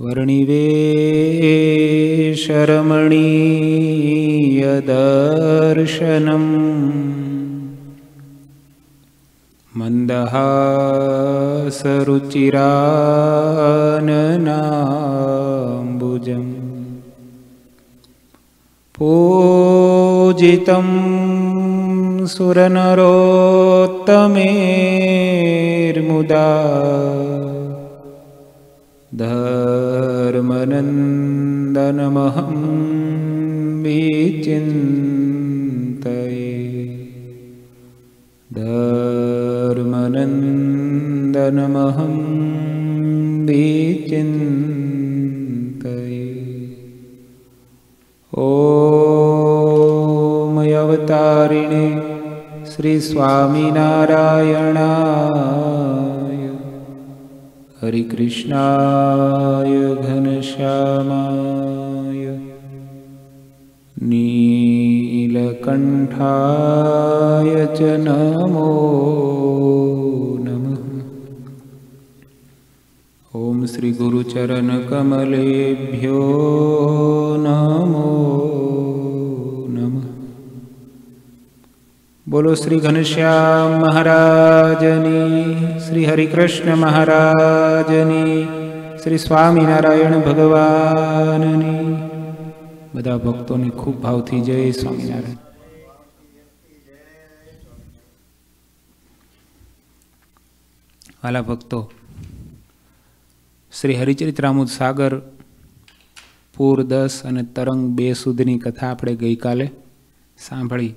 वर्णिवेशरमणीयदर्शनम्। मन्दहासरुचिराननाम्बुजम्। पूजितं सुरनरोत्तमेर्मुदा धर्मनन्दनमहं विचिन्तये। धर्मनन्दनमहं विचिन्तये। ॐ अवतारिणे श्रीस्वामिनारायणाय हरिकृष्णाय घनश्यामाय नीलकण्ठाय च नमो नमः। ॐ श्रीगुरुचरणकमलेभ्यो नमो બોલો શ્રી ઘનશ્યામ મહારાજની, શ્રી હરિકૃષ્ણ મહારાજની, શ્રી સ્વામિનારાયણ ભગવાનની. બધા ભક્તોને ખૂબ ભાવથી જય સ્વામિનારાયણ. વાલા ભક્તો, શ્રી હરિચરિત્રામુદ સાગર, પૂર, દસ અને તરંગ બે સુધીની કથા આપણે ગઈકાલે સાંભળી.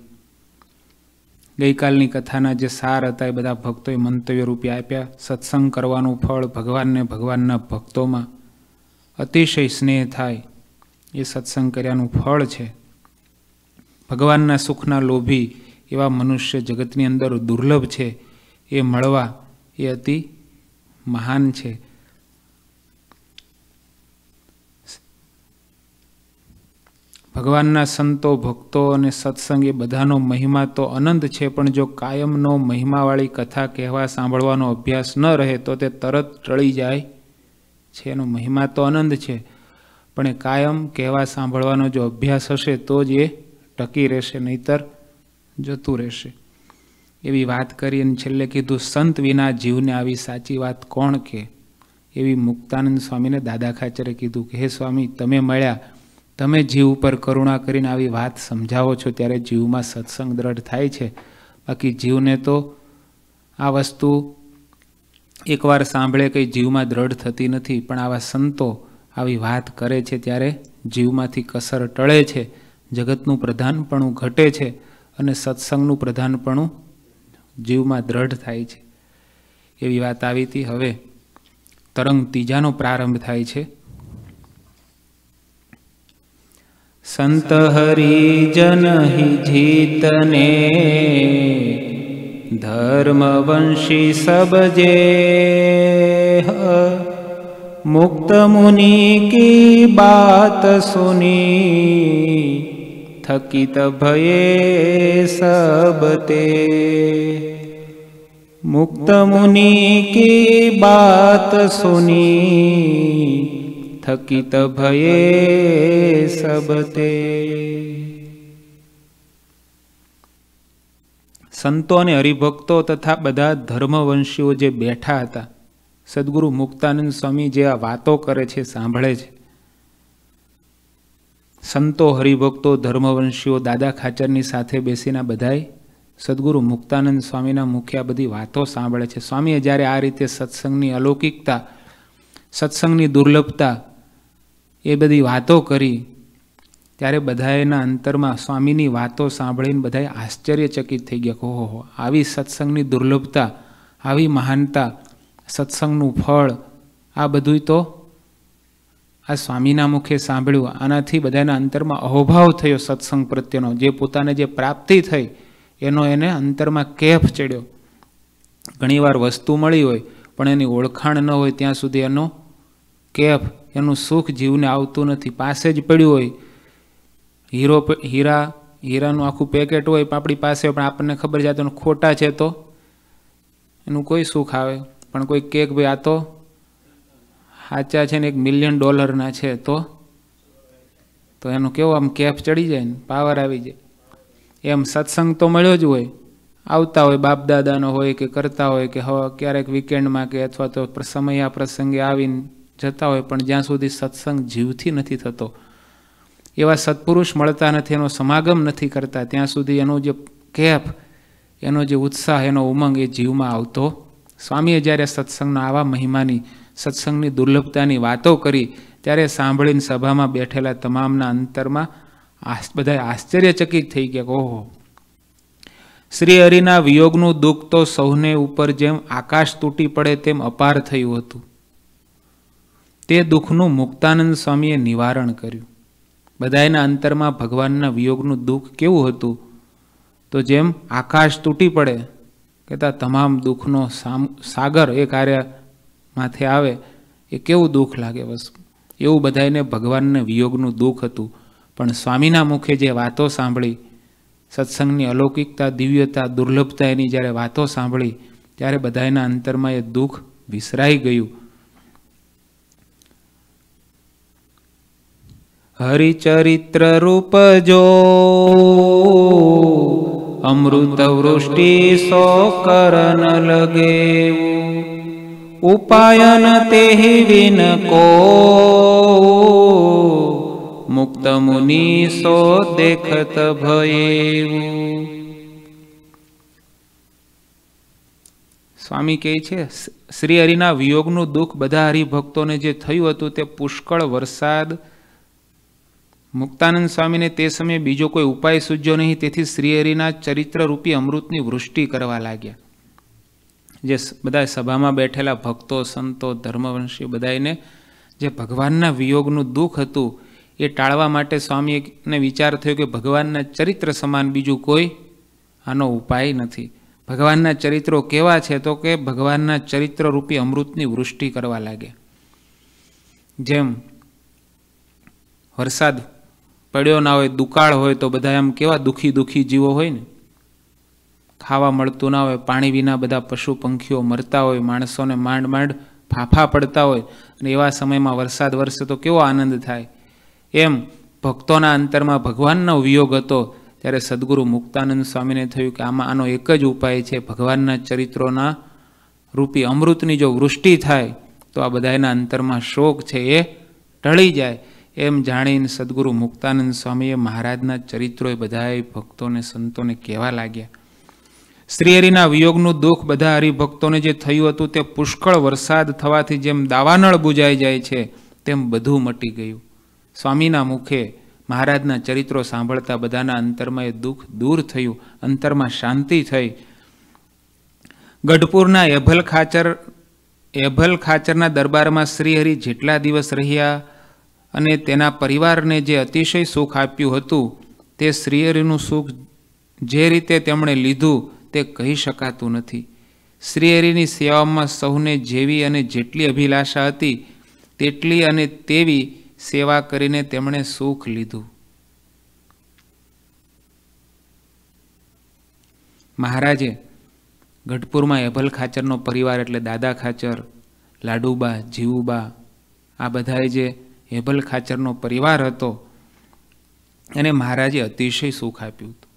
ગઈકાલની કથાના જે સાર હતા એ બધા ભક્તોએ મંતવ્ય રૂપે આપ્યા. સત્સંગ કરવાનું ફળ ભગવાનને ભગવાનના ભક્તોમાં. અતિશય સ્નેહ થાય. એ સત્સંગ કર્યાનું ફળ છે. ભગવાનના સુખના લોભી એવા મનુષ્ય જગતની અંદર દુર્લભ છે. એ મળવા એ અતિ મહાન છે. ભગવાનના સંતો, ભક્તો અને સત્સંગ એ બધાનો મહિમા તો અનંત છે, પણ જો કાયમનો મહિમાવાળી કથા કહેવા સાંભળવાનો અભ્યાસ ન રહે, તો તે તરત ટળી જાય છે. એનો મહિમા તો અનંત છે, પણ એ કાયમ કહેવા સાંભળવાનો જો અભ્યાસ હશે, તો જ એ ટકી રહેશે, નહીતર જતું રહેશે. એવી વાત કરી અને છેલ્લે કીધું, સંત વિના જીવને આવી સાચી વાત કોણ કે? એવી મુક્તાનંદ સ્વામીને દાદા ખાચરે કીધું કે, હે સ્વામી, તમે મળ્યા તમે જીવ ઉપર કરુણા કરીને આવી વાત સમજાવો છો, ત્યારે જીવમાં સત્સંગ દ્રઢ થાય છે. બાકી જીવને તો આ વસ્તુ એકવાર સાંભળે કંઈ જીવમાં દ્રઢ થતી નથી, પણ આવા સંતો આવી વાત કરે છે ત્યારે જીવમાંથી કસર ટળે છે. જગતનું પ્રધાનપણું ઘટે છે અને સત્સંગનું પ્રધાનપણું જીવમાં દ્રઢ થાય છે. એવી વાત આવી હતી. હવે તરંગ ત્રીજાનો પ્રારંભ થાય છે. संत हरि जन जनहि जीतने। धर्मवंशी सब जे मुक्त मुनि की बात सुनी। थकित भये सब ते। मुक्त मुनि की बात सुनी। થકિત ભયે સબતે. સંતો અને હરિભક્તો તથા બધા ધર્મવંશીઓ જે બેઠા હતા, સદગુરુ મુક્તાનંદ સ્વામી જે આ વાતો કરે છે, સાંભળે છે. સંતો, હરિભક્તો, ધર્મવંશીઓ દાદા ખાચરની સાથે બેસીને બધાય સદગુરુ મુક્તાનંદ સ્વામીના મુખ્ય બધી વાતો સાંભળે છે. સ્વામીએ જ્યારે આ રીતે સત્સંગની અલૌકિકતા, સત્સંગની દુર્લભતા એ બધી વાતો કરી, ત્યારે બધાએના અંતરમાં સ્વામીની વાતો સાંભળીને બધાએ આશ્ચર્યચકિત થઈ ગયા ઓહો આવી સત્સંગની દુર્લભતા, આવી મહાનતા, સત્સંગનું ફળ, આ બધું તો આ સ્વામીના મુખે સાંભળ્યું. આનાથી બધાના અંતરમાં અહોભાવ થયો સત્સંગ પ્રત્યેનો. જે પોતાને જે પ્રાપ્તિ થઈ, એનો એને અંતરમાં કેફ ચડ્યો. ઘણીવાર વસ્તુ મળી હોય, પણ એની ઓળખાણ ન હોય, ત્યાં સુધી એનો કેફ એનું સુખ જીવને આવતું નથી. પાસે જ પડ્યું હોય, હીરો હીરા, હીરાનું આખું પેકેટ હોય આપણી પાસે પણ આપણને ખબર છે તો ખોટા છે તો. એનું કોઈ સુખ આવે. પણ કોઈ કેક ભાઈ આ તો સાચા છે ને એક મિલિયન ડોલરના છે તો. તો એનું કેવું આમ કેફ ચડી જાય ને પાવર આવી જાય. એમ સત્સંગ તો મળ્યો જ હોય. આવતા હોય, બાપ દાદાનો હોય કે કરતા હોય કે હવે ક્યારેક વીકેન્ડમાં કે અથવા તો સમયા પ્રસંગે આવીને જતા હોય પણ જ્યાં સુધી સત્સંગ જીવથી નથી થતો, એવા સત્પુરુષ મળતા નથી, એનો સમાગમ નથી કરતા, ત્યાં સુધી એનો જે કેફ એનો જે ઉત્સાહ, એનો ઉમંગ એ જીવમાં આવતો. સ્વામીએ જ્યારે સત્સંગના આવા મહિમાની, સત્સંગની દુર્લભતાની વાતો કરી, ત્યારે સાંભળીને સભામાં બેઠેલા તમામના અંતરમાં બધા આશ્ચર્યચકિત થઈ ગયા ઓહો! શ્રી હરિના વિયોગનું દુઃખ તો સૌને ઉપર જેમ આકાશ તૂટી પડે, તેમ અપાર થયું હતું. તે દુઃખનું મુક્તાનંદ સ્વામીએ નિવારણ કર્યું. બધાયના અંતરમાં ભગવાનના વિયોગનું દુઃખ કેવું હતું? તો જેમ આકાશ તૂટી પડે, કહેતા તમામ દુઃખનો સાગર એ કાર્ય માથે આવે, એ કેવું દુઃખ લાગે બસ એવું બધાને ભગવાનના વિયોગનું દુઃખ હતું. પણ સ્વામીના મુખે જે વાતો સાંભળી, સત્સંગની અલૌકિકતા, દિવ્યતા, દુર્લભતા એની જ્યારે વાતો સાંભળી, ત્યારે બધાના અંતરમાં એ દુઃખ વિસરાઈ ગયું. હરિચરિત્ર રૂપ જો અમૃત વૃષ્ટિ સો કરન લગે ઉપાયન તે વિન કો મુક્ત મુનિ સો દેખત ભયેવું સ્વામી કહે છે શ્રી હરિના વિયોગનું દુઃખ બધા હરિભક્તોને જે થયું હતું તે પુષ્કળ વરસાદ મુક્તાનંદ સ્વામીને તે સમયે બીજો કોઈ ઉપાય સૂજ્યો નહીં. તેથી શ્રીહરિના ચરિત્રરૂપી અમૃતની વૃષ્ટિ કરવા લાગ્યા. જે બધા સભામાં બેઠેલા ભક્તો, સંતો ધર્મવંશી બધાને જે ભગવાનના વિયોગનું દુઃખ હતું, એ ટાળવા માટે સ્વામીને વિચાર થયો કે ભગવાનના ચરિત્ર સમાન બીજું કોઈ આનો ઉપાય નથી. ભગવાનના ચરિત્રો કેવા છે તો કે ભગવાનના ચરિત્રરૂપી અમૃતની વૃષ્ટિ કરવા લાગ્યા. જેમ વરસાદ પડ્યો ના હોય, દુકાળ હોય તો બધા એમ કેવા દુઃખી દુઃખી જીવો હોય ને? ખાવા મળતું ના હોય, પાણી વિના બધા પશુ પંખીઓ મરતા હોય, માણસોને માંડ માંડ ફાફા પડતા હોય અને એવા સમયમાં વરસાદ વરસે તો કેવો આનંદ થાય? એમ ભક્તોના અંતરમાં ભગવાનનો વિયોગ હતો, ત્યારે સદગુરુ મુક્તાનંદ સ્વામીને થયું કે આમાં આનો એક જ ઉપાય છે, ભગવાનના ચરિત્રોના રૂપી અમૃતની જો વૃષ્ટિ થાય, તો આ બધાના અંતરમાં શોક છે એ ટળી જાય. એમ જાણીને સદગુરુ મુક્તાનંદ સ્વામીએ મહારાજના ચરિત્રો બધાએ ભક્તોને, સંતોને કહેવા લાગ્યા. શ્રીહરિના વિયોગનું દુઃખ બધા હરિભક્તોને જે થયું હતું તે પુષ્કળ વરસાદ થવાથી જેમ દાવાનળ બુજાઈ જાય છે, તેમ બધું મટી ગયું. સ્વામીના મુખે મહારાજના ચરિત્રો સાંભળતા બધાના અંતરમાં એ દુઃખ દૂર થયું, અંતરમાં શાંતિ થઈ. ગઢપુરના એભલ ખાચર, એભલ ખાચરના દરબારમાં શ્રીહરિ જેટલા દિવસ રહ્યા અને તેના પરિવારને જે અતિશય સુખ આપ્યું હતું, તે શ્રીહરિનું સુખ જે રીતે તેમણે લીધું, તે કહી શકાતું નથી. શ્રીહરિની સેવામાં સૌને જેવી અને જેટલી અભિલાષા હતી, તેટલી અને તેવી સેવા કરીને તેમણે સુખ લીધું. મહારાજે, ગઢપુરમાં એભલ ખાચરનો પરિવાર એટલે દાદા ખાચર, લાડુબા, જીવુબા, આ બધાએ જે હેબલ ખાચરનો પરિવાર હતો એને મહારાજે અતિશય સુખ આપ્યું હતું.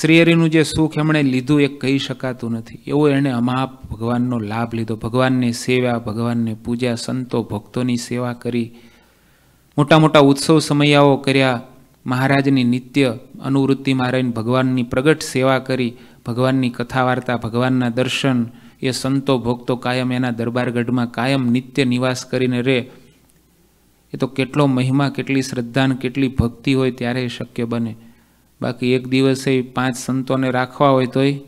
શ્રીહરિનું જે સુખ એમણે લીધું એ કહી શકાતું નથી. એવો એણે અમાપ ભગવાનનો લાભ લીધો. ભગવાનની સેવા, ભગવાનની પૂજા, સંતો, ભક્તોની સેવા કરી. મોટા મોટા ઉત્સવ સમયાઓ કર્યા. મહારાજની નિત્ય અનુવૃત્તિમાં રહીને ભગવાનની પ્રગટ સેવા કરી. ભગવાનની કથા વાર્તા ભગવાનના દર્શન એ સંતો ભક્તો કાયમ એના દરબારગઢમાં કાયમ નિત્ય નિવાસ કરીને રહે. એ તો કેટલો મહિમા, કેટલી શ્રદ્ધાને કેટલી ભક્તિ હોય ત્યારે શક્ય બને. બાકી એક દિવસે પાંચ સંતોને રાખવા હોય તોય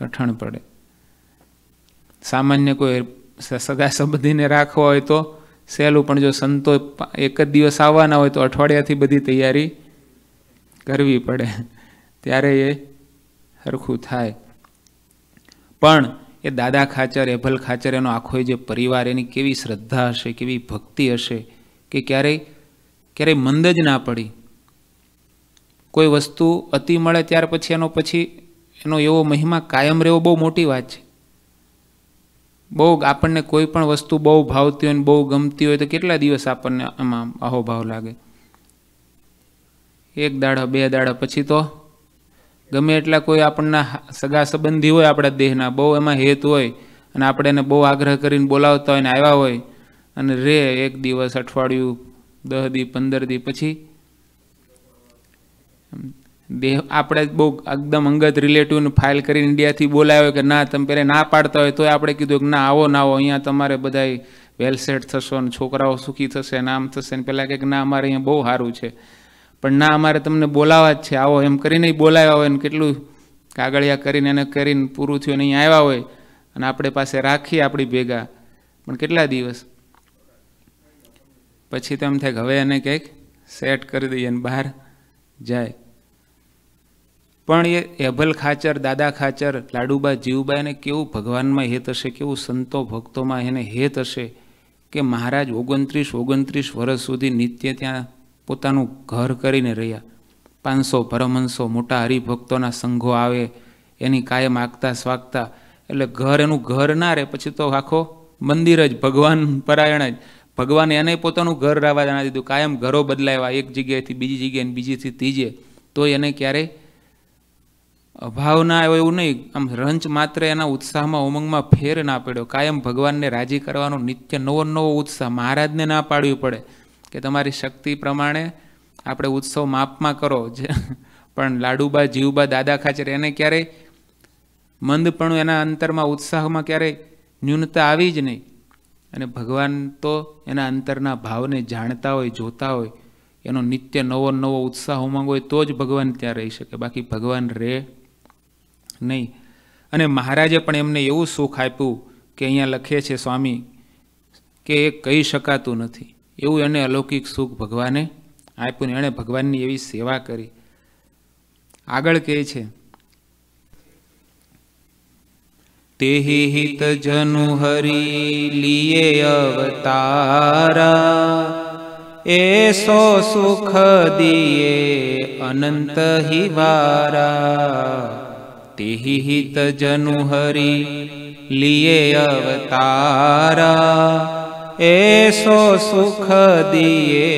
કઠણ પડે. સામાન્ય કોઈ સગા સંબંધીને રાખવા હોય તો સહેલું, પણ જો સંતો એક જ દિવસ આવવાના હોય તો અઠવાડિયાથી બધી તૈયારી કરવી પડે. ત્યારે એ સરખું થાય. પણ એ દાદા ખાચર એભલ ખાચર, એનો આખો જે પરિવાર, એની કેવી શ્રદ્ધા હશે, કેવી ભક્તિ હશે, કે ક્યારેય ક્યારેય મંદ જ ના પડી. કોઈ વસ્તુ અતિ મળે ત્યાર પછી, એનો પછી, એનો એવો મહિમા કાયમ રહેવો બહુ મોટી વાત છે. બહુ આપણને કોઈ પણ વસ્તુ બહુ ભાવતી હોય ને બહુ ગમતી હોય તો કેટલા દિવસ આપણને આમાં અહોભાવ લાગે? એક દાડા, બે દાડા પછી તો ગમે એટલા કોઈ આપણના સગા સંબંધી હોય આપણા દેહના, બહુ એમાં હેત હોય અને આપણે એને બહુ આગ્રહ કરીને બોલાવતા હોય ને આવ્યા હોય અને રે એક દિવસ અઠવાડિયું દસ દી, પંદર દી પછી દેહ આપણે બહુ એકદમ અંગત રિલેટિવને ફાઇલ કરીને ઇન્ડિયાથી બોલાવ્યો કે ના, તમે પહેલાં ના પાડતા હોય તોય આપણે કીધું કે ના, આવો ના આવો, અહીંયા તમારે બધા વેલ સેટ થશો ને છોકરાઓ સુખી થશે ને આમ થશે ને પહેલાં કે ના, અમારે અહીંયા બહુ સારું છે. પણ ના, અમારે તમને બોલાવા જ છે. આવો એમ કરીને બોલાવ્યા હોય ને કેટલું કાગળિયા કરીને એને કરીને પૂરું થયું નહીં આવ્યા હોય અને આપણે પાસે રાખીએ આપણી ભેગા. પણ કેટલા દિવસ? પછી તો એમ થાય કે હવે એને કંઈક સેટ કરી દઈએ ને બહાર જાય. પણ એ એભલ ખાચર, દાદા ખાચર, લાડુબા, જીવબા એને કેવું ભગવાનમાં હેત હશે, કેવું સંતો ભક્તોમાં એને હેત હશે કે મહારાજ ઓગણત્રીસ ઓગણત્રીસ વર્ષ સુધી નિત્ય ત્યાં પોતાનું ઘર કરીને રહ્યા. પાંચસો પરમહંસો મોટા હરિભક્તોના સંઘો આવે, એની કાયમ આગતા સ્વાગતા. એટલે ઘર એનું ઘર ના રહે, પછી તો આખો મંદિર જ ભગવાન પરાયણ જ. ભગવાને એને પોતાનું ઘર રહેવા ના દીધું. કાયમ ઘરો બદલાવ્યા, એક જગ્યાએથી બીજી જગ્યાએ બીજીથી ત્રીજે. તો એને ક્યારેય અભાવ ના આવ્યો એવું નહીં. આમ રંચ માત્ર એના ઉત્સાહમાં, ઉમંગમાં ફેર ના પડ્યો. કાયમ ભગવાનને રાજી કરવાનો નિત્ય નવો નવો ઉત્સાહ મહારાજને ના પાડવી પડે. કે તમારી શક્તિ પ્રમાણે આપણે ઉત્સવ માપમાં કરો જે. પણ લાડુબા, જીવબા, દાદા ખાચર, એને ક્યારેય મંદપણું એના અંતરમાં, ઉત્સાહમાં ક્યારેય ન્યૂનતા આવી જ નહીં. અને ભગવાન તો એના અંતરના ભાવને જાણતા હોય, જોતા હોય, એનો નિત્ય નવો નવો ઉત્સાહ ઉમંગ હોય, તો જ ભગવાન ત્યાં રહી શકે. બાકી ભગવાન રહે નહીં. અને મહારાજે પણ એમને એવું સુખ આપ્યું કે અહીંયા લખે છે સ્વામી, કે એ કહી શકાતું નથી. એવું એને અલૌકિક સુખ ભગવાને આપ્યું એણે ભગવાનની એવી સેવા કરી. આગળ કહે છે, તેહિ હિત જનુ હરી લીએ અવતારા, એસો સુખ દિયે અનંત હિવારા તેહિ હિત જનુ હરી લીએ અવતારા एष सुख दिये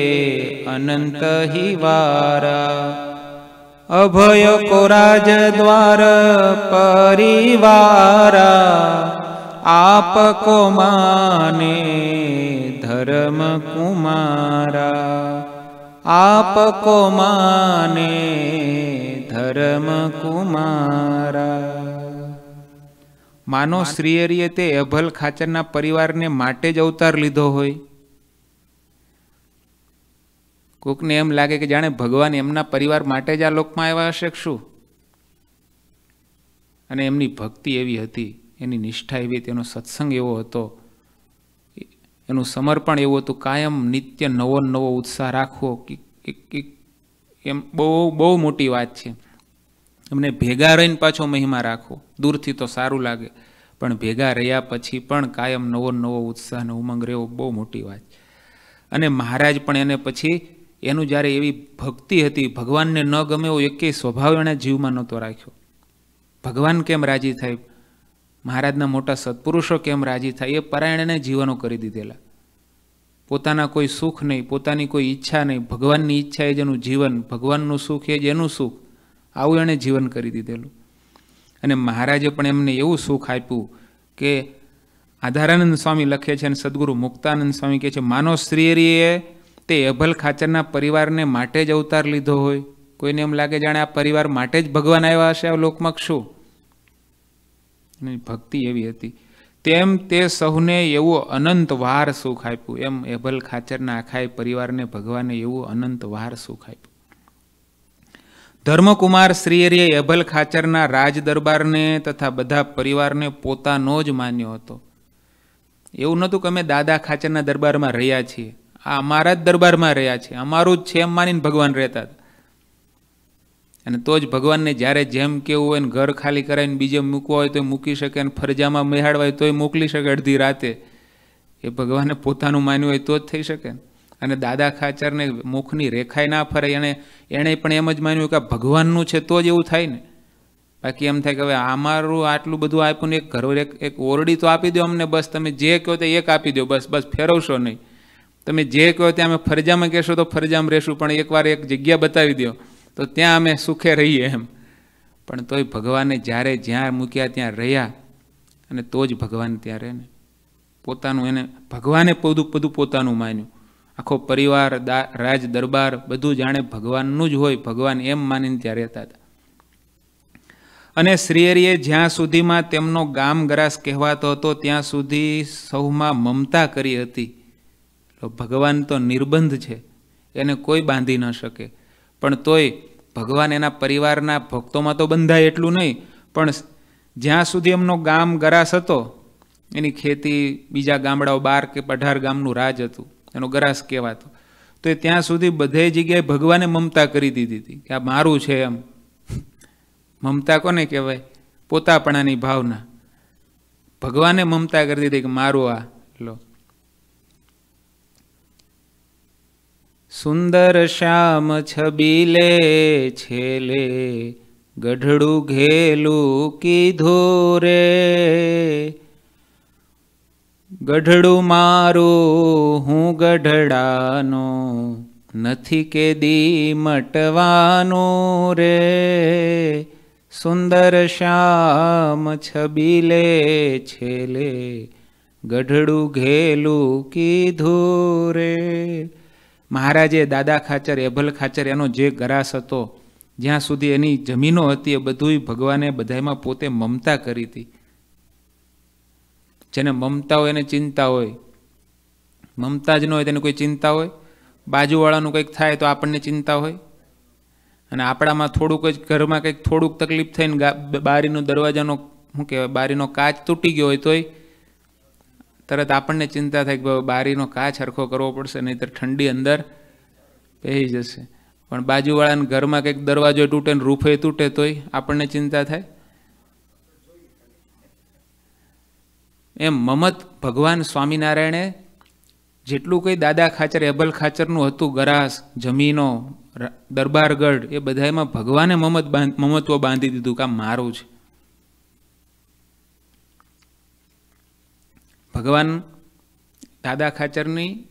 अनन्त हि वारा। अभय को राजद्वार परिवारा। आप को माने धर्म कुमारा। आप को माने धर्म कुमारा। માનો શ્રીયરીએ તે અભલ ખાચરના પરિવારને માટે જ અવતાર લીધો હોય. કોકને એમ લાગે કે જાણે ભગવાન એમના પરિવાર માટે જ આ લોકમાં આવ્યા હશે શું? અને એમની ભક્તિ એવી હતી એની નિષ્ઠા એવી હતી એનો સત્સંગ એવો હતો. એનું સમર્પણ એવું હતું કાયમ નિત્ય નવો નવો ઉત્સાહ રાખવો એમ બહુ બહુ મોટી વાત છે. એમને ભેગા રહીને પાછો મહિમા રાખવો. દૂરથી તો સારું લાગે. પણ ભેગા રહ્યા પછી પણ કાયમ નવો નવો ઉત્સાહ અને ઉમંગ રહેવો બહુ મોટી વાત અને મહારાજ પણ એને પછી એનું જ્યારે એવી ભક્તિ હતી, ભગવાનને ન ગમે એવો એકેય સ્વભાવ એણે જીવમાં નહોતો રાખ્યો. ભગવાન કેમ રાજી થાય? મહારાજના મોટા સત્પુરુષો કેમ રાજી થાય? એ પરાયણને જીવનો કરી દીધેલા. પોતાના કોઈ સુખ નહીં, પોતાની કોઈ ઈચ્છા નહીં. ભગવાનની ઈચ્છા એ જ એનું જીવન, ભગવાનનું સુખ એ જ એનું સુખ. આવું એણે જીવન કરી દીધેલું. અને મહારાજે પણ એમને એવું સુખ આપ્યું કે આધારાનંદ સ્વામી લખે છે અને સદગુરુ મુક્તાનંદ સ્વામી કહે છે, માનો શ્રીહરિએ તે અભલ ખાચરના પરિવારને માટે જ અવતાર લીધો હોય. કોઈને એમ લાગે, જાણે આ પરિવાર માટે જ ભગવાન આવ્યા હશે આ લોકમાં શું? ભક્તિ એવી હતી. તેમ તે સૌને એવું અનંત વાર સુખ આપ્યું. એમ એભલ ખાચરના આખાય પરિવારને ભગવાને એવું અનંત વાર સુખ આપ્યું. ધર્મકુમાર શ્રીએરીએ અભલ ખાચરના રાજ દરબારને તથા બધા પરિવારને પોતાનો જ માન્યો હતો. એવું નહોતું કે અમે દાદા ખાચરના દરબારમાં રહ્યા છીએ. આ અમારા જ દરબારમાં રહ્યા છે અમારું જ છે એમ માનીને ભગવાન રહેતા હતા. અને તો જ ભગવાનને જ્યારે જેમ કેવું હોય ને ઘર ખાલી કરાવીને બીજે મૂકવા હોય તો મૂકી શકે અને ફરજામાં મેહાડવા હોય તોય મોકલી શકે અડધી રાતે. એ ભગવાને પોતાનું માન્યું હોય તો જ થઈ શકે અને દાદા ખાચરને મુખની રેખાય ના ફરે એણે એણે પણ એમ જ માન્યું કે ભગવાનનું છે, તો જ એવું થાય ને. બાકી એમ થાય કે હવે અમારું આટલું બધું આપ્યું ને એક ઘર, એક એક ઓરડી તો આપી દો અમને બસ, તમે જે કહો તે એક આપી દો, બસ બસ, ફેરવશો નહીં. તમે જે કહો ત્યાં અમે ફરજામાં કહેશો તો ફરજામાં રહેશું, પણ એકવાર એક જગ્યા બતાવી દો, તો ત્યાં અમે સુખે રહીએ એમ. પણ તોય ભગવાને જ્યારે જ્યાં મૂક્યા ત્યાં રહ્યા, અને તો જ ભગવાન ત્યાં રહે ને. પોતાનું એને, ભગવાને બધું બધું પોતાનું માન્યું. આખો પરિવાર રાજ, દરબાર બધું જાણે ભગવાનનું જ હોય, ભગવાન એમ માનીને ત્યાં રહેતા હતા. અને શ્રીહરિએ જ્યાં સુધીમાં તેમનો ગામ ગરાસ કહેવાતો હતો, ત્યાં સુધી સૌમાં મમતા કરી હતી. ભગવાન તો નિર્બંધ છે, એને કોઈ બાંધી ન શકે. પણ તોય ભગવાન એના પરિવારના ભક્તોમાં તો બંધાય એટલું નહીં, પણ જ્યાં સુધી એમનો ગામ ગરાસ હતો, એની ખેતી બીજા ગામડાઓ, બાર કે અઢાર ગામનું રાજ હતું. એનો ગરાસ કહેવાતો. તો એ ત્યાં સુધી બધે જગ્યાએ ભગવાને મમતા કરી દીધી હતી કે આ મારું છે એમ. મમતા કોને કહેવાય? પોતાપણાની ભાવના. ભગવાને મમતા કરી દીધી કે મારું આ, લો. સુંદર શ્યામ છબીલે છેલે, ગઢડું ઘેલું કીધું રે. ગઢડું મારું, હું ગઢડાનો. નથી કે દી મટવાનું રે. સુંદર શ્યામ છબીલે છેલે. ગઢડું ઘેલું કીધું રે. મહારાજે દાદા ખાચર, એભલ ખાચર, એનો જે ગરાસ હતો, જ્યાં સુધી એની જમીનો હતી એ બધું ભગવાને બધામાં પોતે મમતા કરી હતી. જેને મમતા હોય એને ચિંતા હોય. મમતા જ ન હોય તેને કોઈ ચિંતા હોય. બાજુવાળાનું કંઈક થાય તો આપણને ચિંતા હોય. અને આપણામાં થોડુંક જ ઘરમાં કંઈક થોડુંક તકલીફ થઈને બારીનો દરવાજાનો, શું કહેવાય, બારીનો કાચ તૂટી ગયો હોય તોય તરત આપણને ચિંતા થાય કે બારીનો કાચ હરખો કરવો પડશે, નહીંતર ઠંડી અંદર પહેરી જશે. પણ બાજુવાળાને ઘરમાં કંઈક દરવાજો તૂટે ને રૂફે તૂટે તોય આપણને ચિંતા થાય. એમ મમત ભગવાન સ્વામિનારાયણે જેટલું કંઈ દાદા ખાચર, એબલ ખાચરનું હતું, ગરાસ, જમીનો દરબારગઢ, એ બધામાં ભગવાને મમત મમત્વ બાંધી દીધું કે મારું છે. ભગવાન દાદા ખાચરની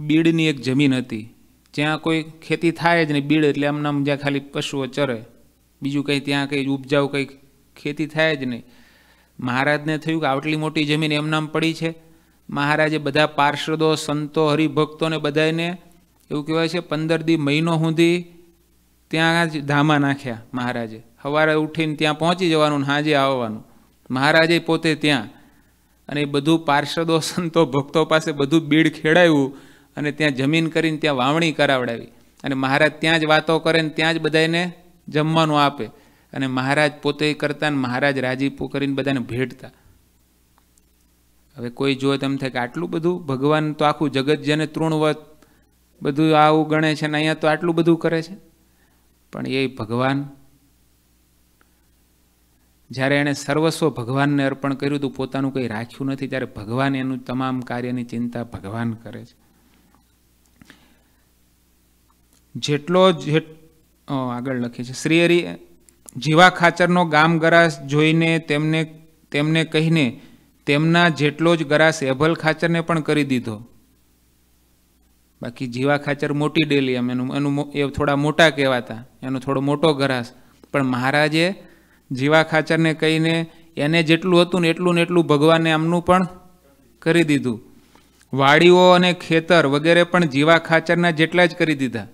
બીડની એક જમીન હતી. જ્યાં કોઈ ખેતી થાય જ નહીં, બીડ એટલે આમ જ્યાં ખાલી પશુઓ ચરે. બીજું કંઈ ત્યાં કંઈ ઉપજાવ કંઈ ખેતી થાય જ નહીં. મહારાજને થયું કે આટલી મોટી જમીન એમનામ પડી છે. મહારાજે બધા પાર્ષદો, સંતો, હરિભક્તોને બધાને એવું કહેવાય છે, પંદર દી મહિનો સુધી ત્યાં જ ધામા નાખ્યા મહારાજે. સવારે ઉઠીને ત્યાં પહોંચી જવાનું હાજે આવવાનું. મહારાજે પોતે ત્યાં અને બધું પાર્ષદો, સંતો, ભક્તો પાસે બધું બીડ ખેડાવ્યું અને ત્યાં જમીન કરીને ત્યાં વાવણી કરાવડાવી. અને મહારાજ ત્યાં જ વાતો કરે ને ત્યાં જ બધાને જમવાનું આપે. અને મહારાજ પોતે કરતા ને મહારાજ રાજીપો કરીને બધાને ભેટતા. હવે કોઈ જો તેમ થાય કે આટલું બધું ભગવાન તો આખું જગત જેને તૃણવત બધું આવું ગણે છે ને અહીંયા તો આટલું બધું કરે છે. પણ એ ભગવાન, જ્યારે એણે સર્વસ્વ ભગવાનને અર્પણ કર્યું હતું પોતાનું કંઈ રાખ્યું નથી, ત્યારે ભગવાન એનું તમામ કાર્યની ચિંતા ભગવાન કરે છે. જેટલો જે આગળ લખે છે. શ્રી હરિ જીવા ખાચરનો ગામ ગરાસ જોઈને તેમને તેમને કહીને તેમના જેટલો જ ગરાસ એભલ ખાચરને પણ કરી દીધો. બાકી જીવા ખાચર મોટી ડેલી એમ, એનું એનું એ થોડા મોટા કહેવાતા, એનો થોડો મોટો ગરાસ. પણ મહારાજે જીવા ખાચરને કહીને એને જેટલું હતું ને એટલું ને એટલું ભગવાને આમનું પણ કરી દીધું. વાડીઓ અને ખેતર વગેરે પણ જીવા ખાચરના જેટલા જ કરી દીધા.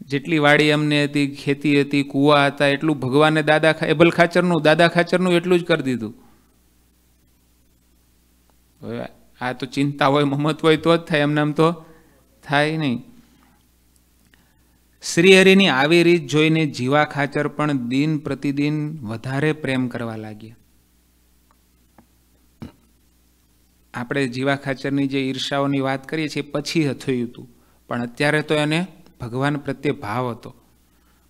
જેટલી વાડી અમને હતી, ખેતી હતી, કૂવા હતા, એટલું ભગવાને દાદા એબલ ખાચરનું દાદા ખાચરનું એટલું જ કરી દીધું. આ તો ચિંતા હોય, મમત હોય, તો જ થાય, એમને આમ તો થાય નહીં. શ્રીહરિની આવી રીત જોઈને જીવા ખાચર પણ દિન પ્રતિદિન વધારે પ્રેમ કરવા લાગ્યા. આપણે જીવા ખાચરની જે ઈર્ષાઓની વાત કરીએ છીએ પછી થયું હતું પણ અત્યારે તો એને ભગવાન પ્રત્યે ભાવ હતો.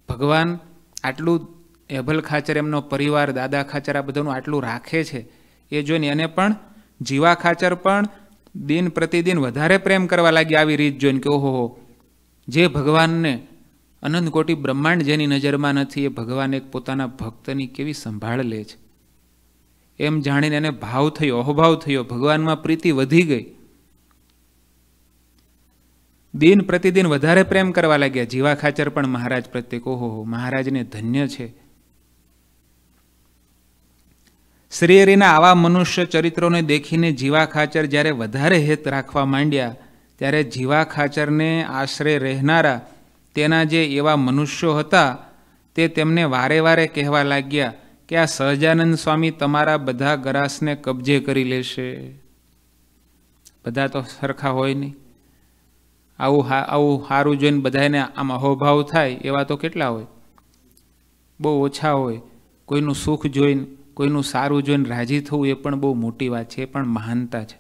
ભગવાન આટલું એભલ ખાચર એમનો પરિવાર, દાદા ખાચર, આ બધાનું આટલું રાખે છે, એ જોઈને એને પણ જીવા ખાચર પણ દિન પ્રતિદિન વધારે પ્રેમ કરવા લાગી આવી રીત જોઈને કે, ઓહો જે ભગવાનને અનંત કોટી બ્રહ્માંડ જેની નજરમાં નથી, એ ભગવાન એક પોતાના ભક્તની કેવી સંભાળ લે છે. એમ જાણીને એને ભાવ થયો, અહોભાવ થયો, ભગવાનમાં પ્રીતિ વધી ગઈ. દિન પ્રતિદિન વધારે પ્રેમ કરવા લાગ્યા. જીવા ખાચર પણ મહારાજ પ્રત્યે ઓહો મહારાજને ધન્ય છે. શ્રીહરિના આવા મનુષ્ય ચરિત્રોને દેખીને જીવા ખાચર જ્યારે વધારે હેત રાખવા માંડ્યા, ત્યારે જીવા ખાચરને આશરે રહેનારા તેના જે એવા મનુષ્યો હતા, તે તેમને વારે વારે કહેવા લાગ્યા કે આ સહજાનંદ સ્વામી તમારા બધા ગરાસને કબજે કરી લેશે. બધા તો સરખા હોય નહીં. આવું આવું સારું જોઈને બધાને આમ અહોભાવ થાય એવા તો કેટલા હોય? બહુ ઓછા હોય. કોઈનું સુખ જોઈને, કોઈનું સારું જોઈને રાજી થવું એ પણ બહુ મોટી વાત છે, એ પણ મહાનતા છે.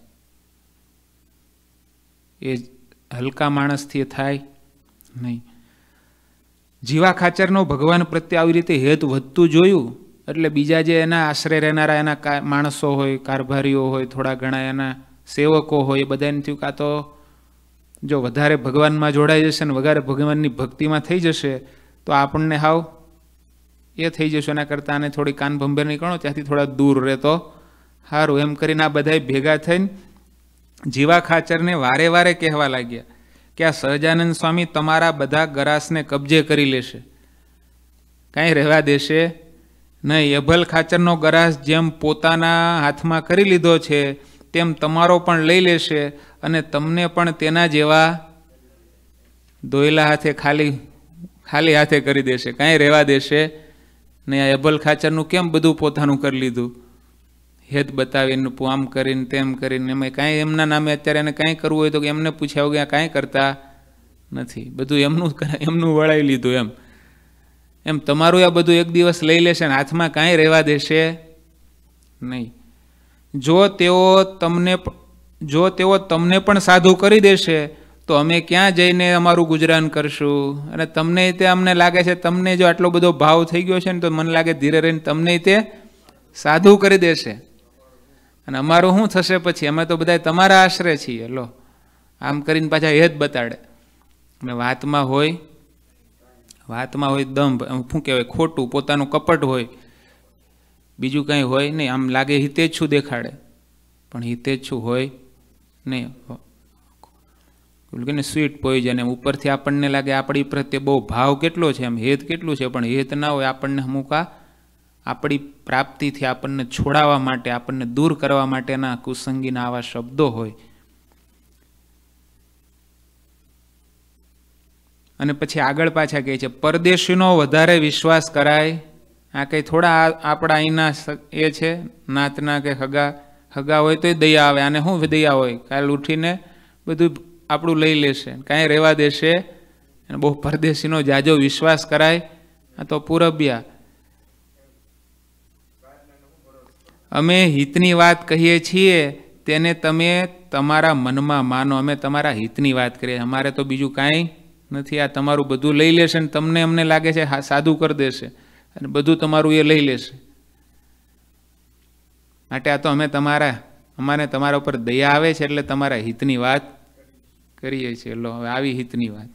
એ હલકા માણસથી થાય નહીં. જીવા ખાચરનો ભગવાન પ્રત્યે આવી રીતે હેત વધતું જોયું, એટલે બીજા જે એના આશરે રહેનારા એના માણસો હોય, કારભારીઓ હોય, થોડા ઘણા એના સેવકો હોય, એ બધાને થયું કાં તો જો વધારે ભગવાનમાં જોડાઈ જશે ને વધારે ભગવાનની ભક્તિમાં થઈ જશે, તો આપણને હાવ એ થઈ જશે. એના કરતાં આને થોડી કાન નીકળો, ત્યાંથી થોડા દૂર રહેતો સારું. એમ કરીને આ બધા ભેગા થઈને જીવા ખાચરને વારે વારે કહેવા લાગ્યા કે આ સહજાનંદ સ્વામી તમારા બધા ગરાસને કબજે કરી લેશે. કાંઈ રહેવા દેશે નહીં. અભલ ખાચરનો ગરાસ જેમ પોતાના હાથમાં કરી લીધો છે, તેમ તમારો પણ લઈ લેશે. અને તમને પણ તેના જેવા ધોયેલા હાથે ખાલી ખાલી હાથે કરી દેશે, કાંઈ રહેવા દેશે ને આ અભલ ખાચરનું કેમ બધું પોતાનું કરી લીધું? હેત બતાવીને આમ કરીને તેમ કરીને એમાં કાંઈ એમના નામે અત્યારે એને કાંઈ કરવું હોય તો એમને પૂછ્યા વગર કાંઈ કરતા નથી. બધું એમનું એમનું વળાવી લીધું એમ. એમ તમારું આ બધું એક દિવસ લઈ લેશે ને હાથમાં કાંઈ રહેવા દેશે નહીં. જો તેઓ તમને જો તેઓ તમને પણ સાધુ કરી દેશે, તો અમે ક્યાં જઈને અમારું ગુજરાન કરશું? અને તમને તે અમને લાગે છે, તમને જો આટલો બધો ભાવ થઈ ગયો છે ને, તો મને લાગે ધીરે રહીને તમને તે સાધુ કરી દેશે. અને અમારું શું થશે પછી? અમે તો બધા તમારા આશરે છીએ, લો. આમ કરીને પાછા એ જ બતાડે. અને વાતમાં હોય વાતમાં હોય દંભ શું કહેવાય, ખોટું, પોતાનું કપટ હોય. બીજું કંઈ હોય નહીં, આમ લાગે હિતેચ્છું દેખાડે. પણ હિતેચ્છું હોય નહીં કે સ્વીટ પોઈઝન એમ. ઉપરથી આપણને લાગે આપણી પ્રત્યે બહુ ભાવ કેટલો છે એમ, હેત કેટલું છે, પણ હેત ના હોય આપણને અમુક આ આપણી પ્રાપ્તિથી આપણને છોડાવવા માટે, આપણને દૂર કરવા માટેના કુસંગીના આવા શબ્દો હોય. અને પછી આગળ પાછા કહે છે, પરદેશીનો વધારે વિશ્વાસ કરાય. આ કંઈ થોડા આપણા અહીંના એ છે, નાતના કે હગા હગા હોય તોય દયા આવે. આને શું દયા હોય? કાલ ઉઠીને બધું આપણું લઈ લેશે. કાંઈ રહેવા દેશે. અને બહુ પરદેશીનો જાજો વિશ્વાસ કરાય. આ તો પૂરબ્યા. અમે હિતની વાત કહીએ છીએ, તેને તમે તમારા મનમાં માનો. અમે તમારા હિતની વાત કરીએ. અમારે તો બીજું કાંઈ નથી. આ તમારું બધું લઈ લેશે ને તમને અમને લાગે છે સાદું કરી દેશે. અને બધું તમારું એ લઈ લેશે. માટે આ તો અમે તમારા, અમારે તમારા ઉપર દયા આવે છે એટલે તમારા હિતની વાત કરીએ છીએ. લો, હવે આવી હિતની વાત.